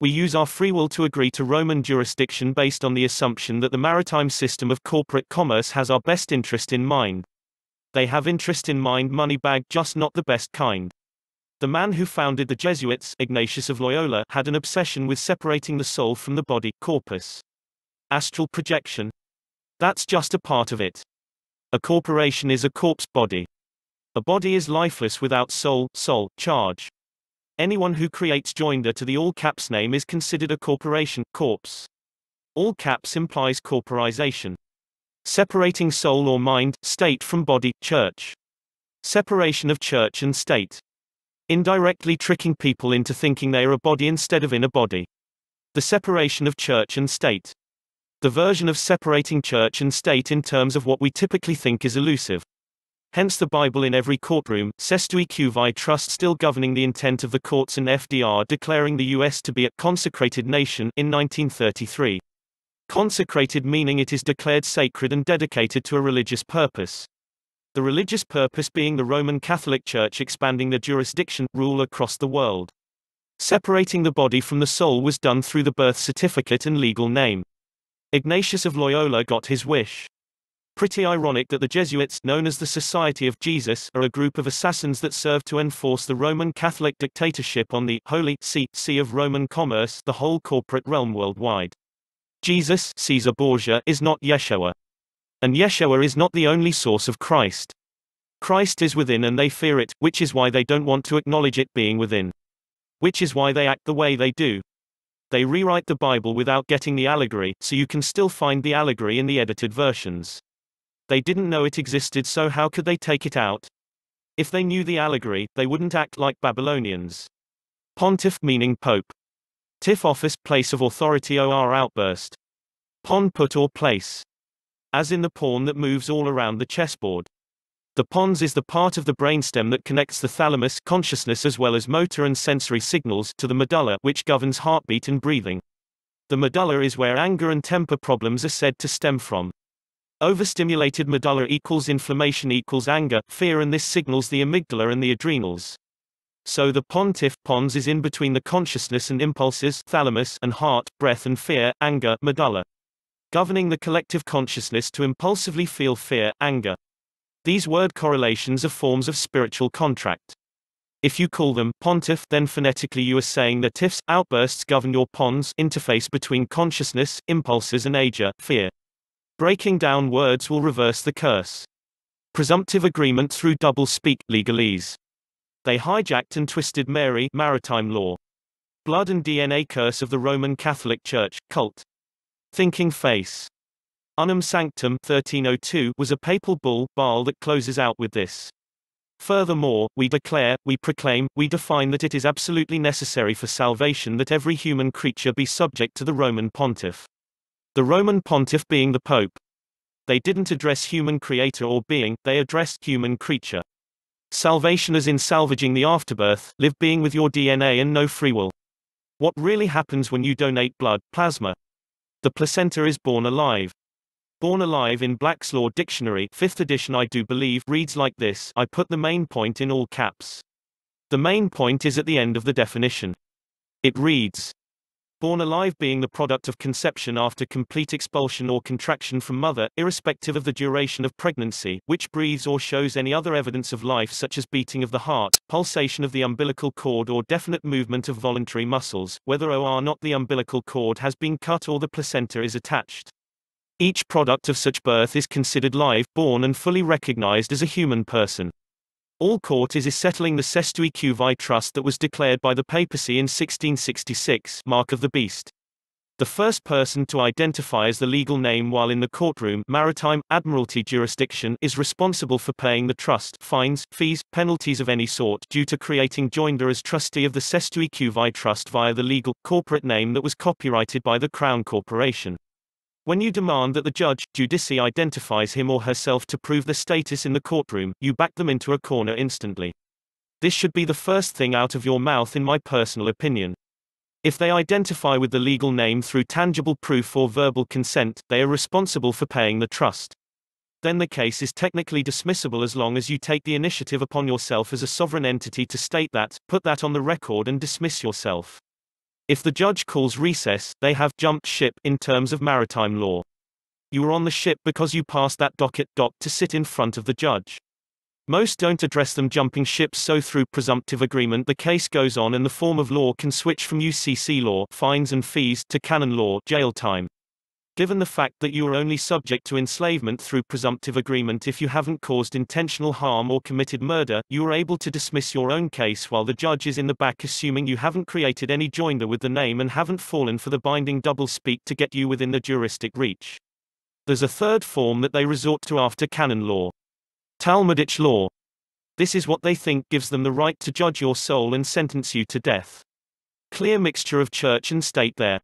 we use our free will to agree to Roman jurisdiction based on the assumption that the maritime system of corporate commerce has our best interest in mind. They have interest in mind money bag just not the best kind. The man who founded the Jesuits, Ignatius of Loyola, had an obsession with separating the soul from the body, corpus. Astral projection. That's just a part of it. A corporation is a corpse body. A body is lifeless without soul, soul, charge. Anyone who creates joinder to the all caps name is considered a corporation, corpse. All caps implies corporization. Separating soul or mind, state from body, church. Separation of church and state. Indirectly tricking people into thinking they are a body instead of in a body. The separation of church and state. The version of separating church and state in terms of what we typically think is elusive. Hence the Bible in every courtroom, Cestui Que Vie Trust still governing the intent of the courts and FDR declaring the U.S. to be a consecrated nation in 1933. Consecrated meaning it is declared sacred and dedicated to a religious purpose. The religious purpose being the Roman Catholic Church expanding their jurisdiction, rule across the world. Separating the body from the soul was done through the birth certificate and legal name. Ignatius of Loyola got his wish. Pretty ironic that the Jesuits, known as the Society of Jesus, are a group of assassins that serve to enforce the Roman Catholic dictatorship on the Holy See, See of Roman commerce, the whole corporate realm worldwide. Jesus, Caesar Borgia, is not Yeshua. And Yeshua is not the only source of Christ. Christ is within and they fear it, which is why they don't want to acknowledge it being within. Which is why they act the way they do. They rewrite the Bible without getting the allegory, so you can still find the allegory in the edited versions. They didn't know it existed so how could they take it out? If they knew the allegory, they wouldn't act like Babylonians. Pontiff meaning pope. Tiff office place of authority or outburst. Pon put or place. As in the pawn that moves all around the chessboard. The pons is the part of the brainstem that connects the thalamus consciousness as well as motor and sensory signals to the medulla which governs heartbeat and breathing. The medulla is where anger and temper problems are said to stem from. Overstimulated medulla equals inflammation equals anger, fear and this signals the amygdala and the adrenals. So the pontiff pons is in between the consciousness and impulses thalamus and heart, breath and fear, anger medulla. Governing the collective consciousness to impulsively feel fear, anger. These word correlations are forms of spiritual contract. If you call them pontiff, then phonetically you are saying that tiffs, outbursts govern your pons interface between consciousness, impulses and ager, fear. Breaking down words will reverse the curse. Presumptive agreement through double speak, legalese. They hijacked and twisted Mary, maritime law. Blood and DNA curse of the Roman Catholic Church, cult. Thinking face. Unum Sanctum 1302 was a papal bull, Baal that closes out with this. Furthermore, we declare, we proclaim, we define that it is absolutely necessary for salvation that every human creature be subject to the Roman pontiff. The Roman pontiff being the pope. They didn't address human creator or being, they addressed human creature. Salvation as in salvaging the afterbirth, live being with your DNA and no free will. What really happens when you donate blood, plasma? The placenta is born alive. Born Alive in Black's Law Dictionary, 5th edition I do believe, reads like this I put the main point in all caps. The main point is at the end of the definition. It reads born alive being the product of conception after complete expulsion or contraction from mother, irrespective of the duration of pregnancy, which breathes or shows any other evidence of life such as beating of the heart, pulsation of the umbilical cord or definite movement of voluntary muscles, whether or not the umbilical cord has been cut or the placenta is attached. Each product of such birth is considered live, born and fully recognized as a human person. All court is is settling the Cestui Que Vie trust that was declared by the papacy in 1666 Mark of the Beast. The first person to identify as the legal name while in the courtroom maritime, admiralty jurisdiction is responsible for paying the trust fines, fees, penalties of any sort due to creating joinder as trustee of the Cestui Que Vie trust via the legal, corporate name that was copyrighted by the Crown Corporation. When you demand that the judge, judici identifies him or herself to prove the status in the courtroom, you back them into a corner instantly. This should be the first thing out of your mouth in my personal opinion. If they identify with the legal name through tangible proof or verbal consent, they are responsible for paying the trust. Then the case is technically dismissible as long as you take the initiative upon yourself as a sovereign entity to state that, put that on the record and dismiss yourself. If the judge calls recess, they have jumped ship in terms of maritime law. You were on the ship because you passed that docket dock to sit in front of the judge. Most don't address them jumping ships so through presumptive agreement the case goes on and the form of law can switch from UCC law fines and fees to canon law jail time. Given the fact that you are only subject to enslavement through presumptive agreement if you haven't caused intentional harm or committed murder, you are able to dismiss your own case while the judge is in the back assuming you haven't created any joinder with the name and haven't fallen for the binding double speak to get you within the juristic reach. There's a third form that they resort to after canon law. Talmudic law. This is what they think gives them the right to judge your soul and sentence you to death. Clear mixture of church and state there.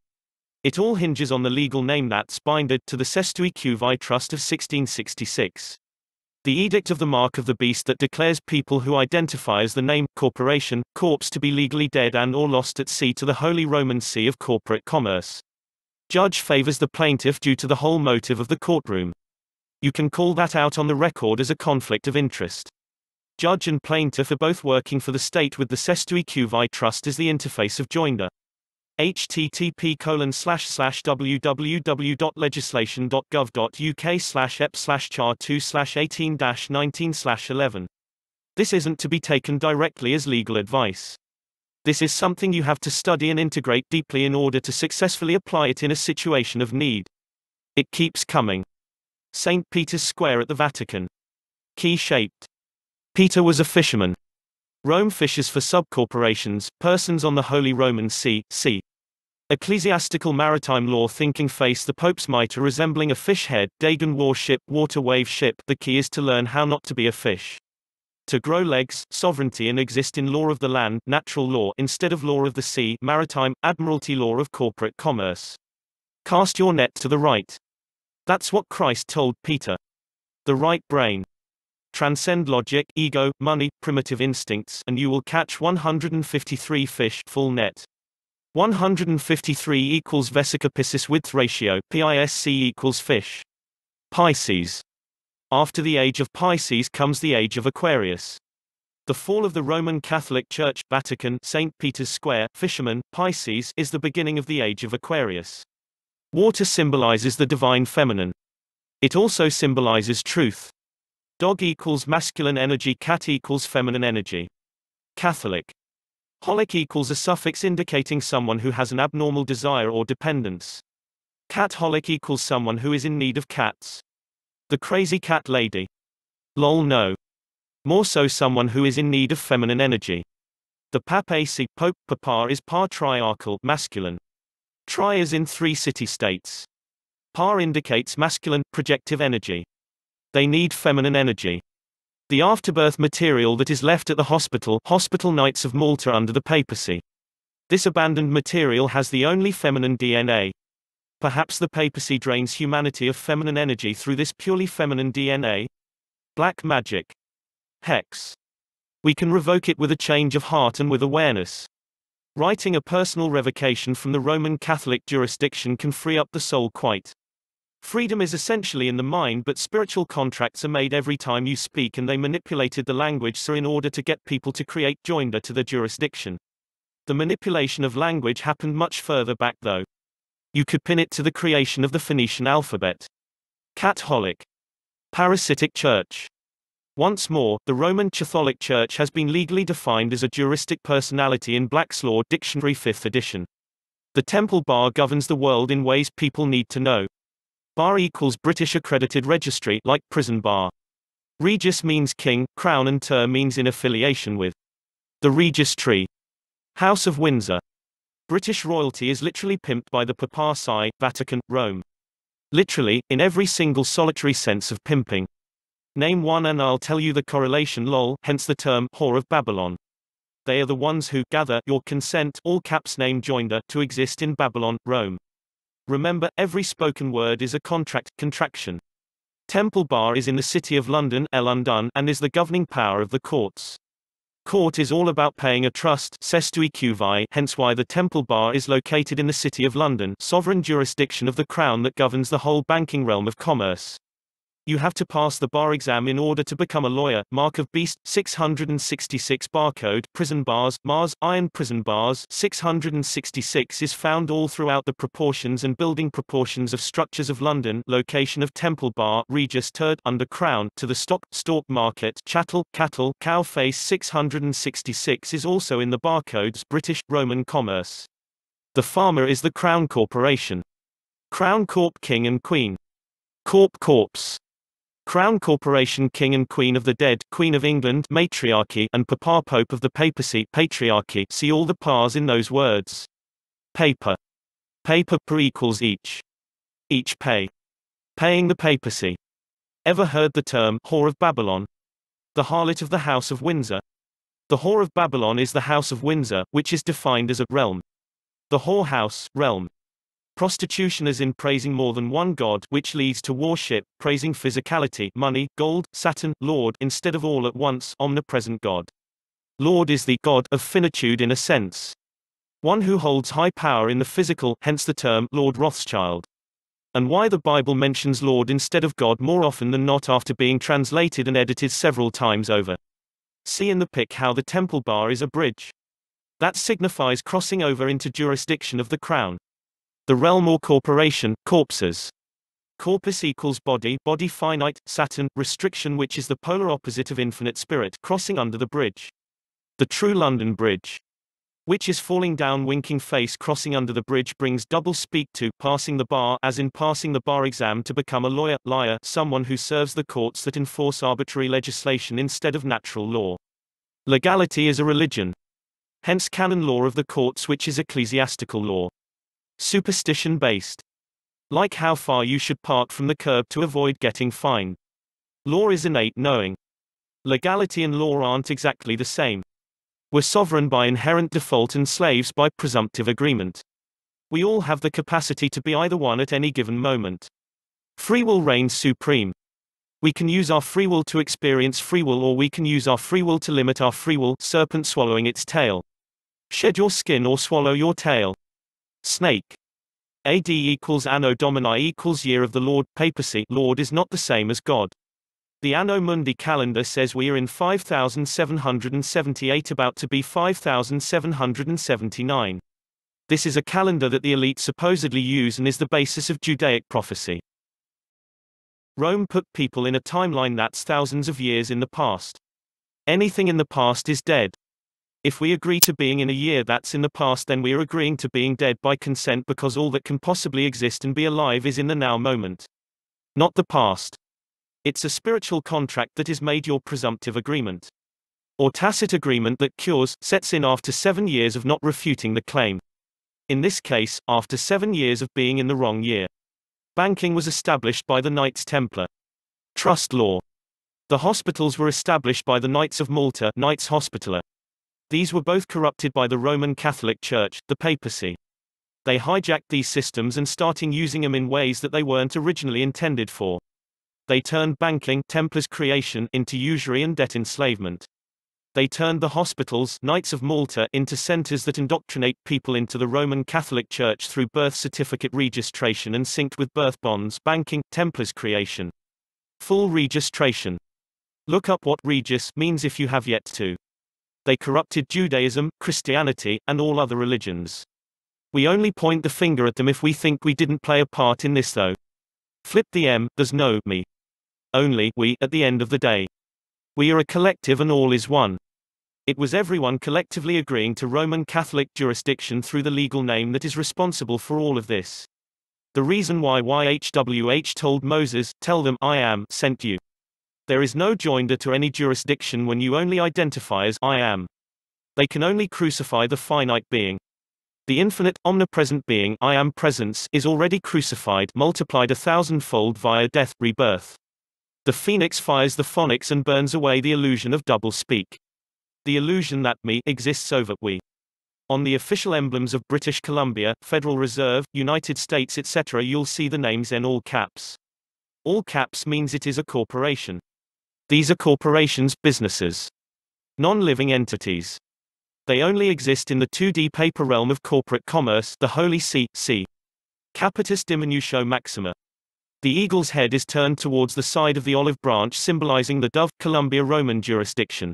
It all hinges on the legal name that's binded to the Cestui Que Vie Trust of 1666. The Edict of the Mark of the Beast that declares people who identify as the name, corporation, corpse to be legally dead and or lost at sea to the Holy Roman See of Corporate Commerce. Judge favors the plaintiff due to the whole motive of the courtroom. You can call that out on the record as a conflict of interest. Judge and plaintiff are both working for the state with the Cestui Que Vie Trust as the interface of joinder http colon slash slash www.legislation.gov.uk slash ep slash char 2 slash 18 19 slash 11. This isn't to be taken directly as legal advice. This is something you have to study and integrate deeply in order to successfully apply it in a situation of need. It keeps coming. St. Peter's Square at the Vatican. Key shaped. Peter was a fisherman. Rome fishes for subcorporations, persons on the Holy Roman See, see. Ecclesiastical maritime law thinking face the Pope's mitre resembling a fish head, Dagon warship, water wave ship. The key is to learn how not to be a fish. To grow legs, sovereignty and exist in law of the land, natural law, instead of law of the sea, maritime, admiralty law of corporate commerce. Cast your net to the right. That's what Christ told Peter. The right brain. Transcend logic, ego, money, primitive instincts, and you will catch 153 fish, full net. 153 equals vesica piscis width ratio, PISC equals fish. Pisces. After the age of Pisces comes the age of Aquarius. The fall of the Roman Catholic Church, Vatican, St. Peter's Square, Fisherman, Pisces, is the beginning of the age of Aquarius. Water symbolizes the divine feminine. It also symbolizes truth. Dog equals masculine energy, cat equals feminine energy. Catholic. Holic equals a suffix indicating someone who has an abnormal desire or dependence. Cat holic equals someone who is in need of cats. The crazy cat lady. Lol no. More so someone who is in need of feminine energy. The papacy, Pope, Papa is patriarchal, masculine. Tri is in three city-states. Par indicates masculine, projective energy. They need feminine energy. The afterbirth material that is left at the hospital, Hospital Knights of Malta under the papacy. This abandoned material has the only feminine DNA. Perhaps the papacy drains humanity of feminine energy through this purely feminine DNA? Black magic. Hex. We can revoke it with a change of heart and with awareness. Writing a personal revocation from the Roman Catholic jurisdiction can free up the soul quite. Freedom is essentially in the mind, but spiritual contracts are made every time you speak, and they manipulated the language so in order to get people to create joinder to the jurisdiction. The manipulation of language happened much further back, though. You could pin it to the creation of the Phoenician alphabet. Catholic. Parasitic Church. Once more, the Roman Catholic Church has been legally defined as a juristic personality in Black's Law Dictionary 5th edition. The Temple Bar governs the world in ways people need to know. Bar equals British accredited registry, like prison bar. Regis means king, crown and ter means in affiliation with. The Regus tree. House of Windsor. British royalty is literally pimped by the Papacy, Vatican, Rome. Literally, in every single solitary sense of pimping. Name one and I'll tell you the correlation lol, hence the term, whore of Babylon. They are the ones who gather your consent, all caps name joinder, to exist in Babylon, Rome. Remember, every spoken word is a contract contraction. Temple Bar is in the City of London London, and is the governing power of the courts. Court is all about paying a trust hence why the Temple Bar is located in the City of London sovereign jurisdiction of the Crown that governs the whole banking realm of commerce. You have to pass the bar exam in order to become a lawyer. Mark of Beast 666 barcode prison bars Mars iron prison bars 666 is found all throughout the proportions and building proportions of structures of London. Location of Temple Bar Regus Turd under Crown to the stock stalk market chattel cattle cow face 666 is also in the barcodes British Roman commerce. The farmer is the Crown Corporation. Crown Corp King and Queen. Corp Corpse. Crown Corporation King and Queen of the Dead Queen of England Matriarchy and Papa Pope of the Papacy Patriarchy see all the pars in those words. Paper. Paper per equals each. Each pay. Paying the papacy. Ever heard the term whore of Babylon? The harlot of the House of Windsor. The whore of Babylon is the House of Windsor, which is defined as a realm. The whore house, realm. Prostitution is in praising more than one god, which leads to worship, praising physicality, money, gold, Saturn, Lord, instead of all at once, omnipresent God. Lord is the God of finitude in a sense. One who holds high power in the physical, hence the term Lord Rothschild. And why the Bible mentions Lord instead of God more often than not after being translated and edited several times over. See in the pic how the temple bar is a bridge. That signifies crossing over into jurisdiction of the crown. The realm or corporation, corpses. Corpus equals body, body finite, Saturn, restriction which is the polar opposite of infinite spirit, crossing under the bridge. The true London Bridge. Which is falling down winking face crossing under the bridge brings double speak to, passing the bar as in passing the bar exam to become a lawyer, liar, someone who serves the courts that enforce arbitrary legislation instead of natural law. Legality is a religion. Hence canon law of the courts which is ecclesiastical law. Superstition based. Like how far you should park from the curb to avoid getting fined. Law is innate knowing. Legality and law aren't exactly the same. We're sovereign by inherent default and slaves by presumptive agreement. We all have the capacity to be either one at any given moment. Free will reigns supreme. We can use our free will to experience free will or we can use our free will to limit our free will, serpent swallowing its tail. Shed your skin or swallow your tail. Snake. AD equals Anno Domini equals Year of the Lord, papacy, Lord is not the same as God. The Anno Mundi calendar says we are in 5778 about to be 5779. This is a calendar that the elite supposedly use and is the basis of Judaic prophecy. Rome put people in a timeline that's thousands of years in the past. Anything in the past is dead. If we agree to being in a year that's in the past, then we are agreeing to being dead by consent because all that can possibly exist and be alive is in the now moment. Not the past. It's a spiritual contract that is made your presumptive agreement. Or tacit agreement that cures, sets in after seven years of not refuting the claim. In this case, after seven years of being in the wrong year. Banking was established by the Knights Templar. Trust law. The hospitals were established by the Knights of Malta, Knights Hospitaller. These were both corrupted by the Roman Catholic Church, the papacy. They hijacked these systems and starting using them in ways that they weren't originally intended for. They turned banking, Templars creation, into usury and debt enslavement. They turned the hospitals, Knights of Malta, into centers that indoctrinate people into the Roman Catholic Church through birth certificate registration and synced with birth bonds, banking, Templars creation. Full registration. Look up what regis means if you have yet to. They corrupted Judaism, Christianity, and all other religions. We only point the finger at them if we think we didn't play a part in this though. Flip the M, there's no me. Only we at the end of the day. We are a collective and all is one. It was everyone collectively agreeing to Roman Catholic jurisdiction through the legal name that is responsible for all of this. The reason why YHWH told Moses, Tell them, I am, sent you. There is no joinder to any jurisdiction when you only identify as I am. They can only crucify the finite being. The infinite, omnipresent being I am presence is already crucified, multiplied a thousandfold via death, rebirth. The phoenix fires the phonics and burns away the illusion of double speak. The illusion that me exists over we. On the official emblems of British Columbia, Federal Reserve, United States etc. you'll see the names in all caps. All caps means it is a corporation. These are corporations, businesses. Non-living entities. They only exist in the 2D paper realm of corporate commerce, the Holy See, see. Capitis diminutio maxima. The eagle's head is turned towards the side of the olive branch symbolizing the dove, Columbia Roman jurisdiction.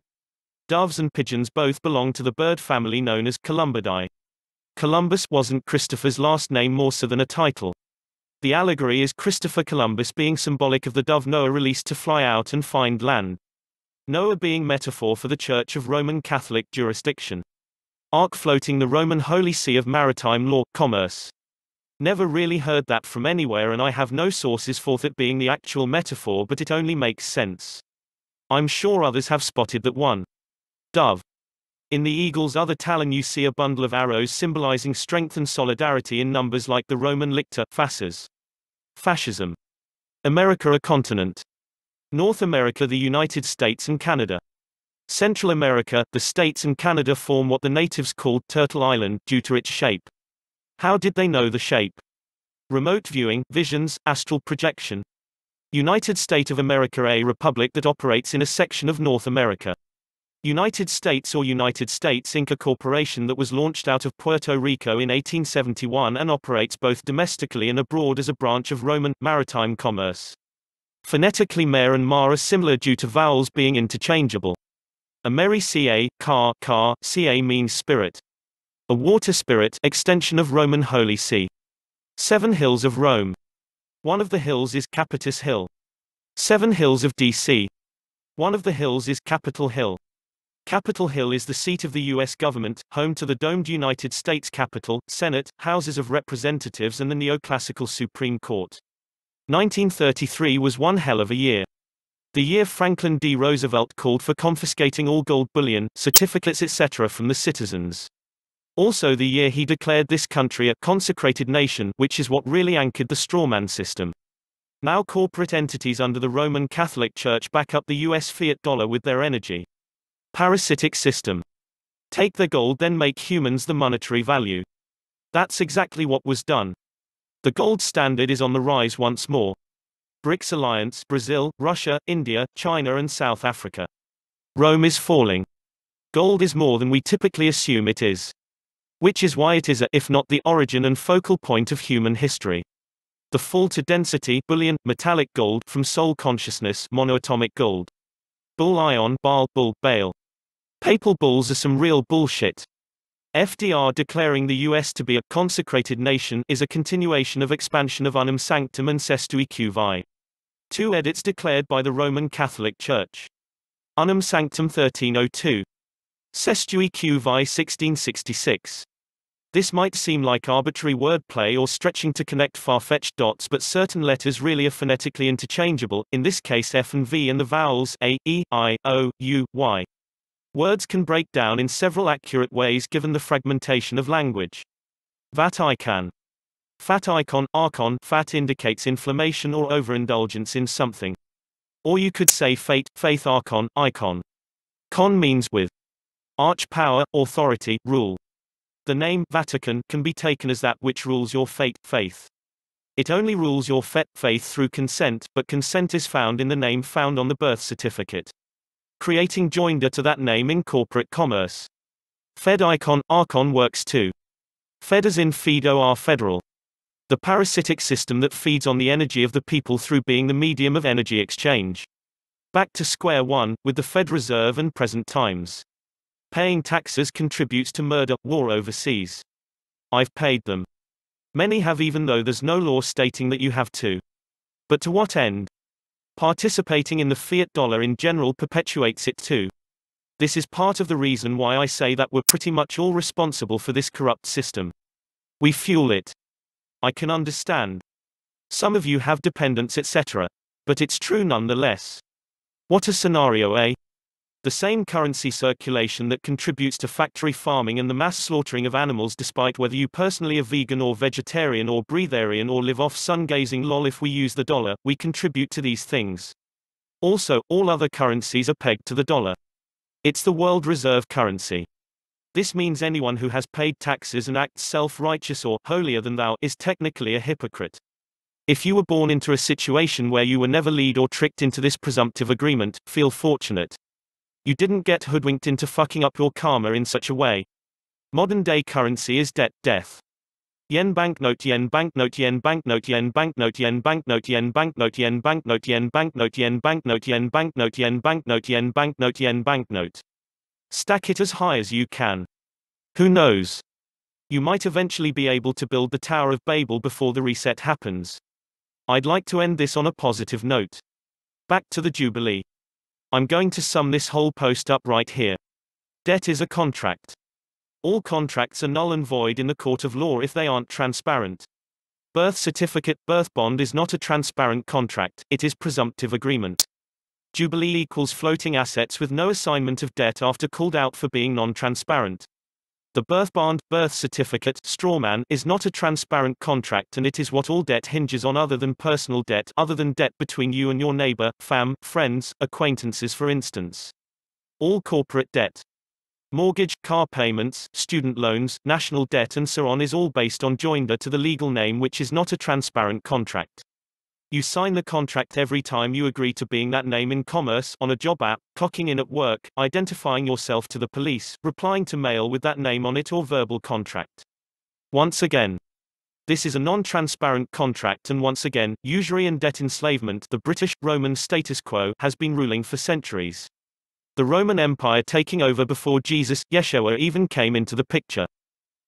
Doves and pigeons both belong to the bird family known as Columbidae. Columbus wasn't Christopher's last name more so than a title. The allegory is Christopher Columbus being symbolic of the dove Noah released to fly out and find land. Noah being metaphor for the Church of Roman Catholic jurisdiction. Ark floating the Roman Holy See of maritime law, commerce. Never really heard that from anywhere and I have no sources for it being the actual metaphor but it only makes sense. I'm sure others have spotted that one. Dove. In the eagle's other talon you see a bundle of arrows symbolizing strength and solidarity in numbers like the Roman lictor, fasces. Fascism. America a continent. North America the United States and Canada. Central America, the states and Canada form what the natives called Turtle Island due to its shape. How did they know the shape? Remote viewing, visions, astral projection. United State of America a republic that operates in a section of North America. United States or United States Inc. a corporation that was launched out of Puerto Rico in 1871 and operates both domestically and abroad as a branch of Roman, maritime commerce. Phonetically mare and mar are similar due to vowels being interchangeable. A merry ca, car, car, ca means spirit. A water spirit extension of Roman Holy See. Seven Hills of Rome. One of the hills is Capitus Hill. Seven Hills of DC. One of the hills is Capitol Hill. Capitol Hill is the seat of the U.S. government, home to the domed United States Capitol, Senate, Houses of Representatives and the neoclassical Supreme Court. 1933 was one hell of a year. The year Franklin D. Roosevelt called for confiscating all gold bullion, certificates etc. from the citizens. Also the year he declared this country a consecrated nation, which is what really anchored the strawman system. Now corporate entities under the Roman Catholic Church back up the US fiat dollar with their energy. Parasitic system. Take their gold then make humans the monetary value. That's exactly what was done. The gold standard is on the rise once more. BRICS alliance Brazil, Russia, India, China and South Africa. Rome is falling. Gold is more than we typically assume it is. Which is why it is a, if not the origin and focal point of human history. The fall to density bullion, metallic gold from soul consciousness monoatomic gold. Bull ion Baal, bull, Baal. Papal bulls are some real bullshit. FDR declaring the US to be a consecrated nation is a continuation of expansion of unum sanctum and Cestui Que Vie. Two edits declared by the Roman Catholic Church. Unum sanctum 1302. Cestui Que Vie 1666. This might seem like arbitrary wordplay or stretching to connect far-fetched dots but certain letters really are phonetically interchangeable, in this case F and V and the vowels A, E, I, O, U, Y. Words can break down in several accurate ways given the fragmentation of language. VAT icon. Fat icon, archon, fat indicates inflammation or overindulgence in something. Or you could say fate, faith archon, icon. Con means with. Arch power, authority, rule. The name Vatican can be taken as that which rules your fate, faith. It only rules your fet, faith through consent, but consent is found in the name found on the birth certificate creating joinder to that name in corporate commerce. Fed icon, Archon works too. Fed as in Fido are federal. The parasitic system that feeds on the energy of the people through being the medium of energy exchange. Back to square one, with the Fed Reserve and present times. Paying taxes contributes to murder, war overseas. I've paid them. Many have even though there's no law stating that you have to. But to what end? Participating in the fiat dollar in general perpetuates it too. This is part of the reason why I say that we're pretty much all responsible for this corrupt system. We fuel it. I can understand. Some of you have dependents, etc. But it's true nonetheless. What a scenario, eh? The same currency circulation that contributes to factory farming and the mass slaughtering of animals despite whether you personally are vegan or vegetarian or breatharian or live off sun-gazing lol if we use the dollar, we contribute to these things. Also, all other currencies are pegged to the dollar. It's the world reserve currency. This means anyone who has paid taxes and acts self-righteous or holier than thou is technically a hypocrite. If you were born into a situation where you were never lead or tricked into this presumptive agreement, feel fortunate. You didn't get hoodwinked into fucking up your karma in such a way. Modern day currency is debt, death. Yen banknote yen banknote yen banknote yen banknote yen banknote yen banknote yen banknote yen banknote yen banknote yen banknote yen banknote yen banknote yen banknote. Stack it as high as you can. Who knows? You might eventually be able to build the Tower of Babel before the reset happens. I'd like to end this on a positive note. Back to the Jubilee. I'm going to sum this whole post up right here. Debt is a contract. All contracts are null and void in the court of law if they aren't transparent. Birth certificate, birth bond is not a transparent contract, it is presumptive agreement. Jubilee equals floating assets with no assignment of debt after called out for being non-transparent. The birth bond, birth certificate, strawman, is not a transparent contract and it is what all debt hinges on other than personal debt, other than debt between you and your neighbor, fam, friends, acquaintances for instance. All corporate debt. Mortgage, car payments, student loans, national debt and so on is all based on joinder to the legal name which is not a transparent contract. You sign the contract every time you agree to being that name in commerce, on a job app, clocking in at work, identifying yourself to the police, replying to mail with that name on it or verbal contract. Once again, this is a non-transparent contract and once again, usury and debt enslavement the British, Roman status quo has been ruling for centuries. The Roman Empire taking over before Jesus, Yeshua even came into the picture.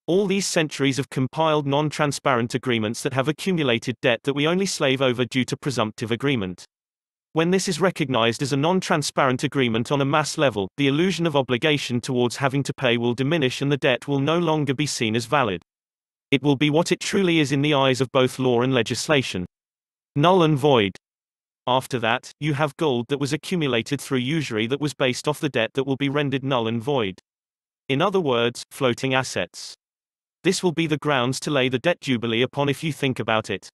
All these centuries of compiled non-transparent agreements that have accumulated debt that we only slave over due to presumptive agreement. When this is recognized as a non-transparent agreement on a mass level, the illusion of obligation towards having to pay will diminish and the debt will no longer be seen as valid. It will be what it truly is in the eyes of both law and legislation. Null and void. After that, you have gold that was accumulated through usury that was based off the debt that will be rendered null and void. In other words, floating assets. This will be the grounds to lay the debt jubilee upon if you think about it.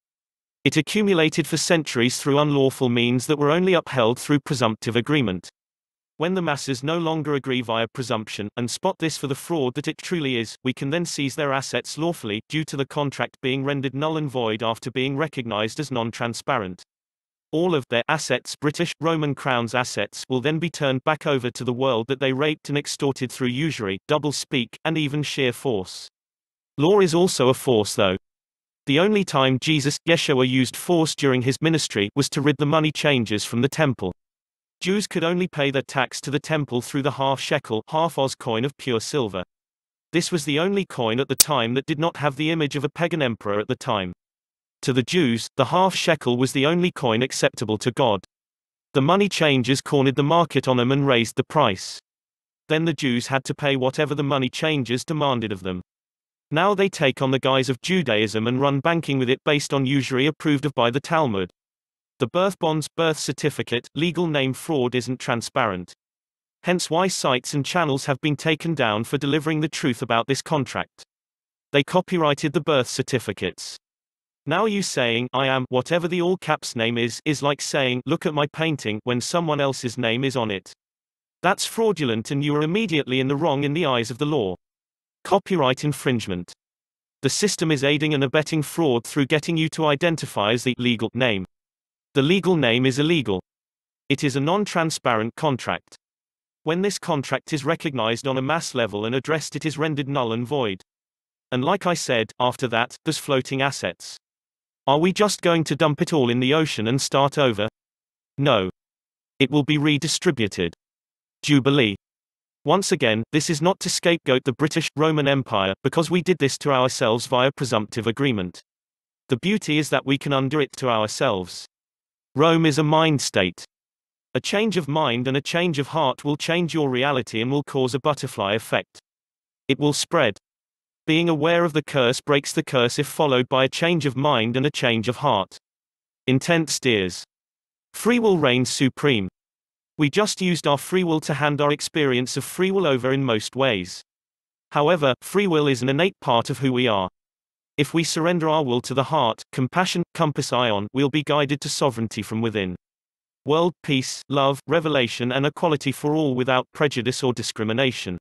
It accumulated for centuries through unlawful means that were only upheld through presumptive agreement. When the masses no longer agree via presumption, and spot this for the fraud that it truly is, we can then seize their assets lawfully, due to the contract being rendered null and void after being recognized as non-transparent. All of their assets, British, Roman crowns assets, will then be turned back over to the world that they raped and extorted through usury, double speak, and even sheer force. Law is also a force though. The only time Jesus, Yeshua used force during his ministry was to rid the money changers from the temple. Jews could only pay their tax to the temple through the half shekel, half oz coin of pure silver. This was the only coin at the time that did not have the image of a pagan emperor at the time. To the Jews, the half shekel was the only coin acceptable to God. The money changers cornered the market on them and raised the price. Then the Jews had to pay whatever the money changers demanded of them. Now they take on the guise of Judaism and run banking with it based on usury approved of by the Talmud. The birth bonds, birth certificate, legal name fraud isn't transparent. Hence why sites and channels have been taken down for delivering the truth about this contract. They copyrighted the birth certificates. Now you saying, I am, whatever the all caps name is, is like saying, look at my painting, when someone else's name is on it. That's fraudulent and you are immediately in the wrong in the eyes of the law. Copyright infringement. The system is aiding and abetting fraud through getting you to identify as the legal name. The legal name is illegal. It is a non-transparent contract. When this contract is recognized on a mass level and addressed it is rendered null and void. And like I said, after that, there's floating assets. Are we just going to dump it all in the ocean and start over? No. It will be redistributed. Jubilee. Once again, this is not to scapegoat the British, Roman Empire, because we did this to ourselves via presumptive agreement. The beauty is that we can undo it to ourselves. Rome is a mind state. A change of mind and a change of heart will change your reality and will cause a butterfly effect. It will spread. Being aware of the curse breaks the curse if followed by a change of mind and a change of heart. Intent steers. Free will reigns supreme. We just used our free will to hand our experience of free will over in most ways. However, free will is an innate part of who we are. If we surrender our will to the heart, compassion, compass ion, we'll be guided to sovereignty from within. World peace, love, revelation and equality for all without prejudice or discrimination.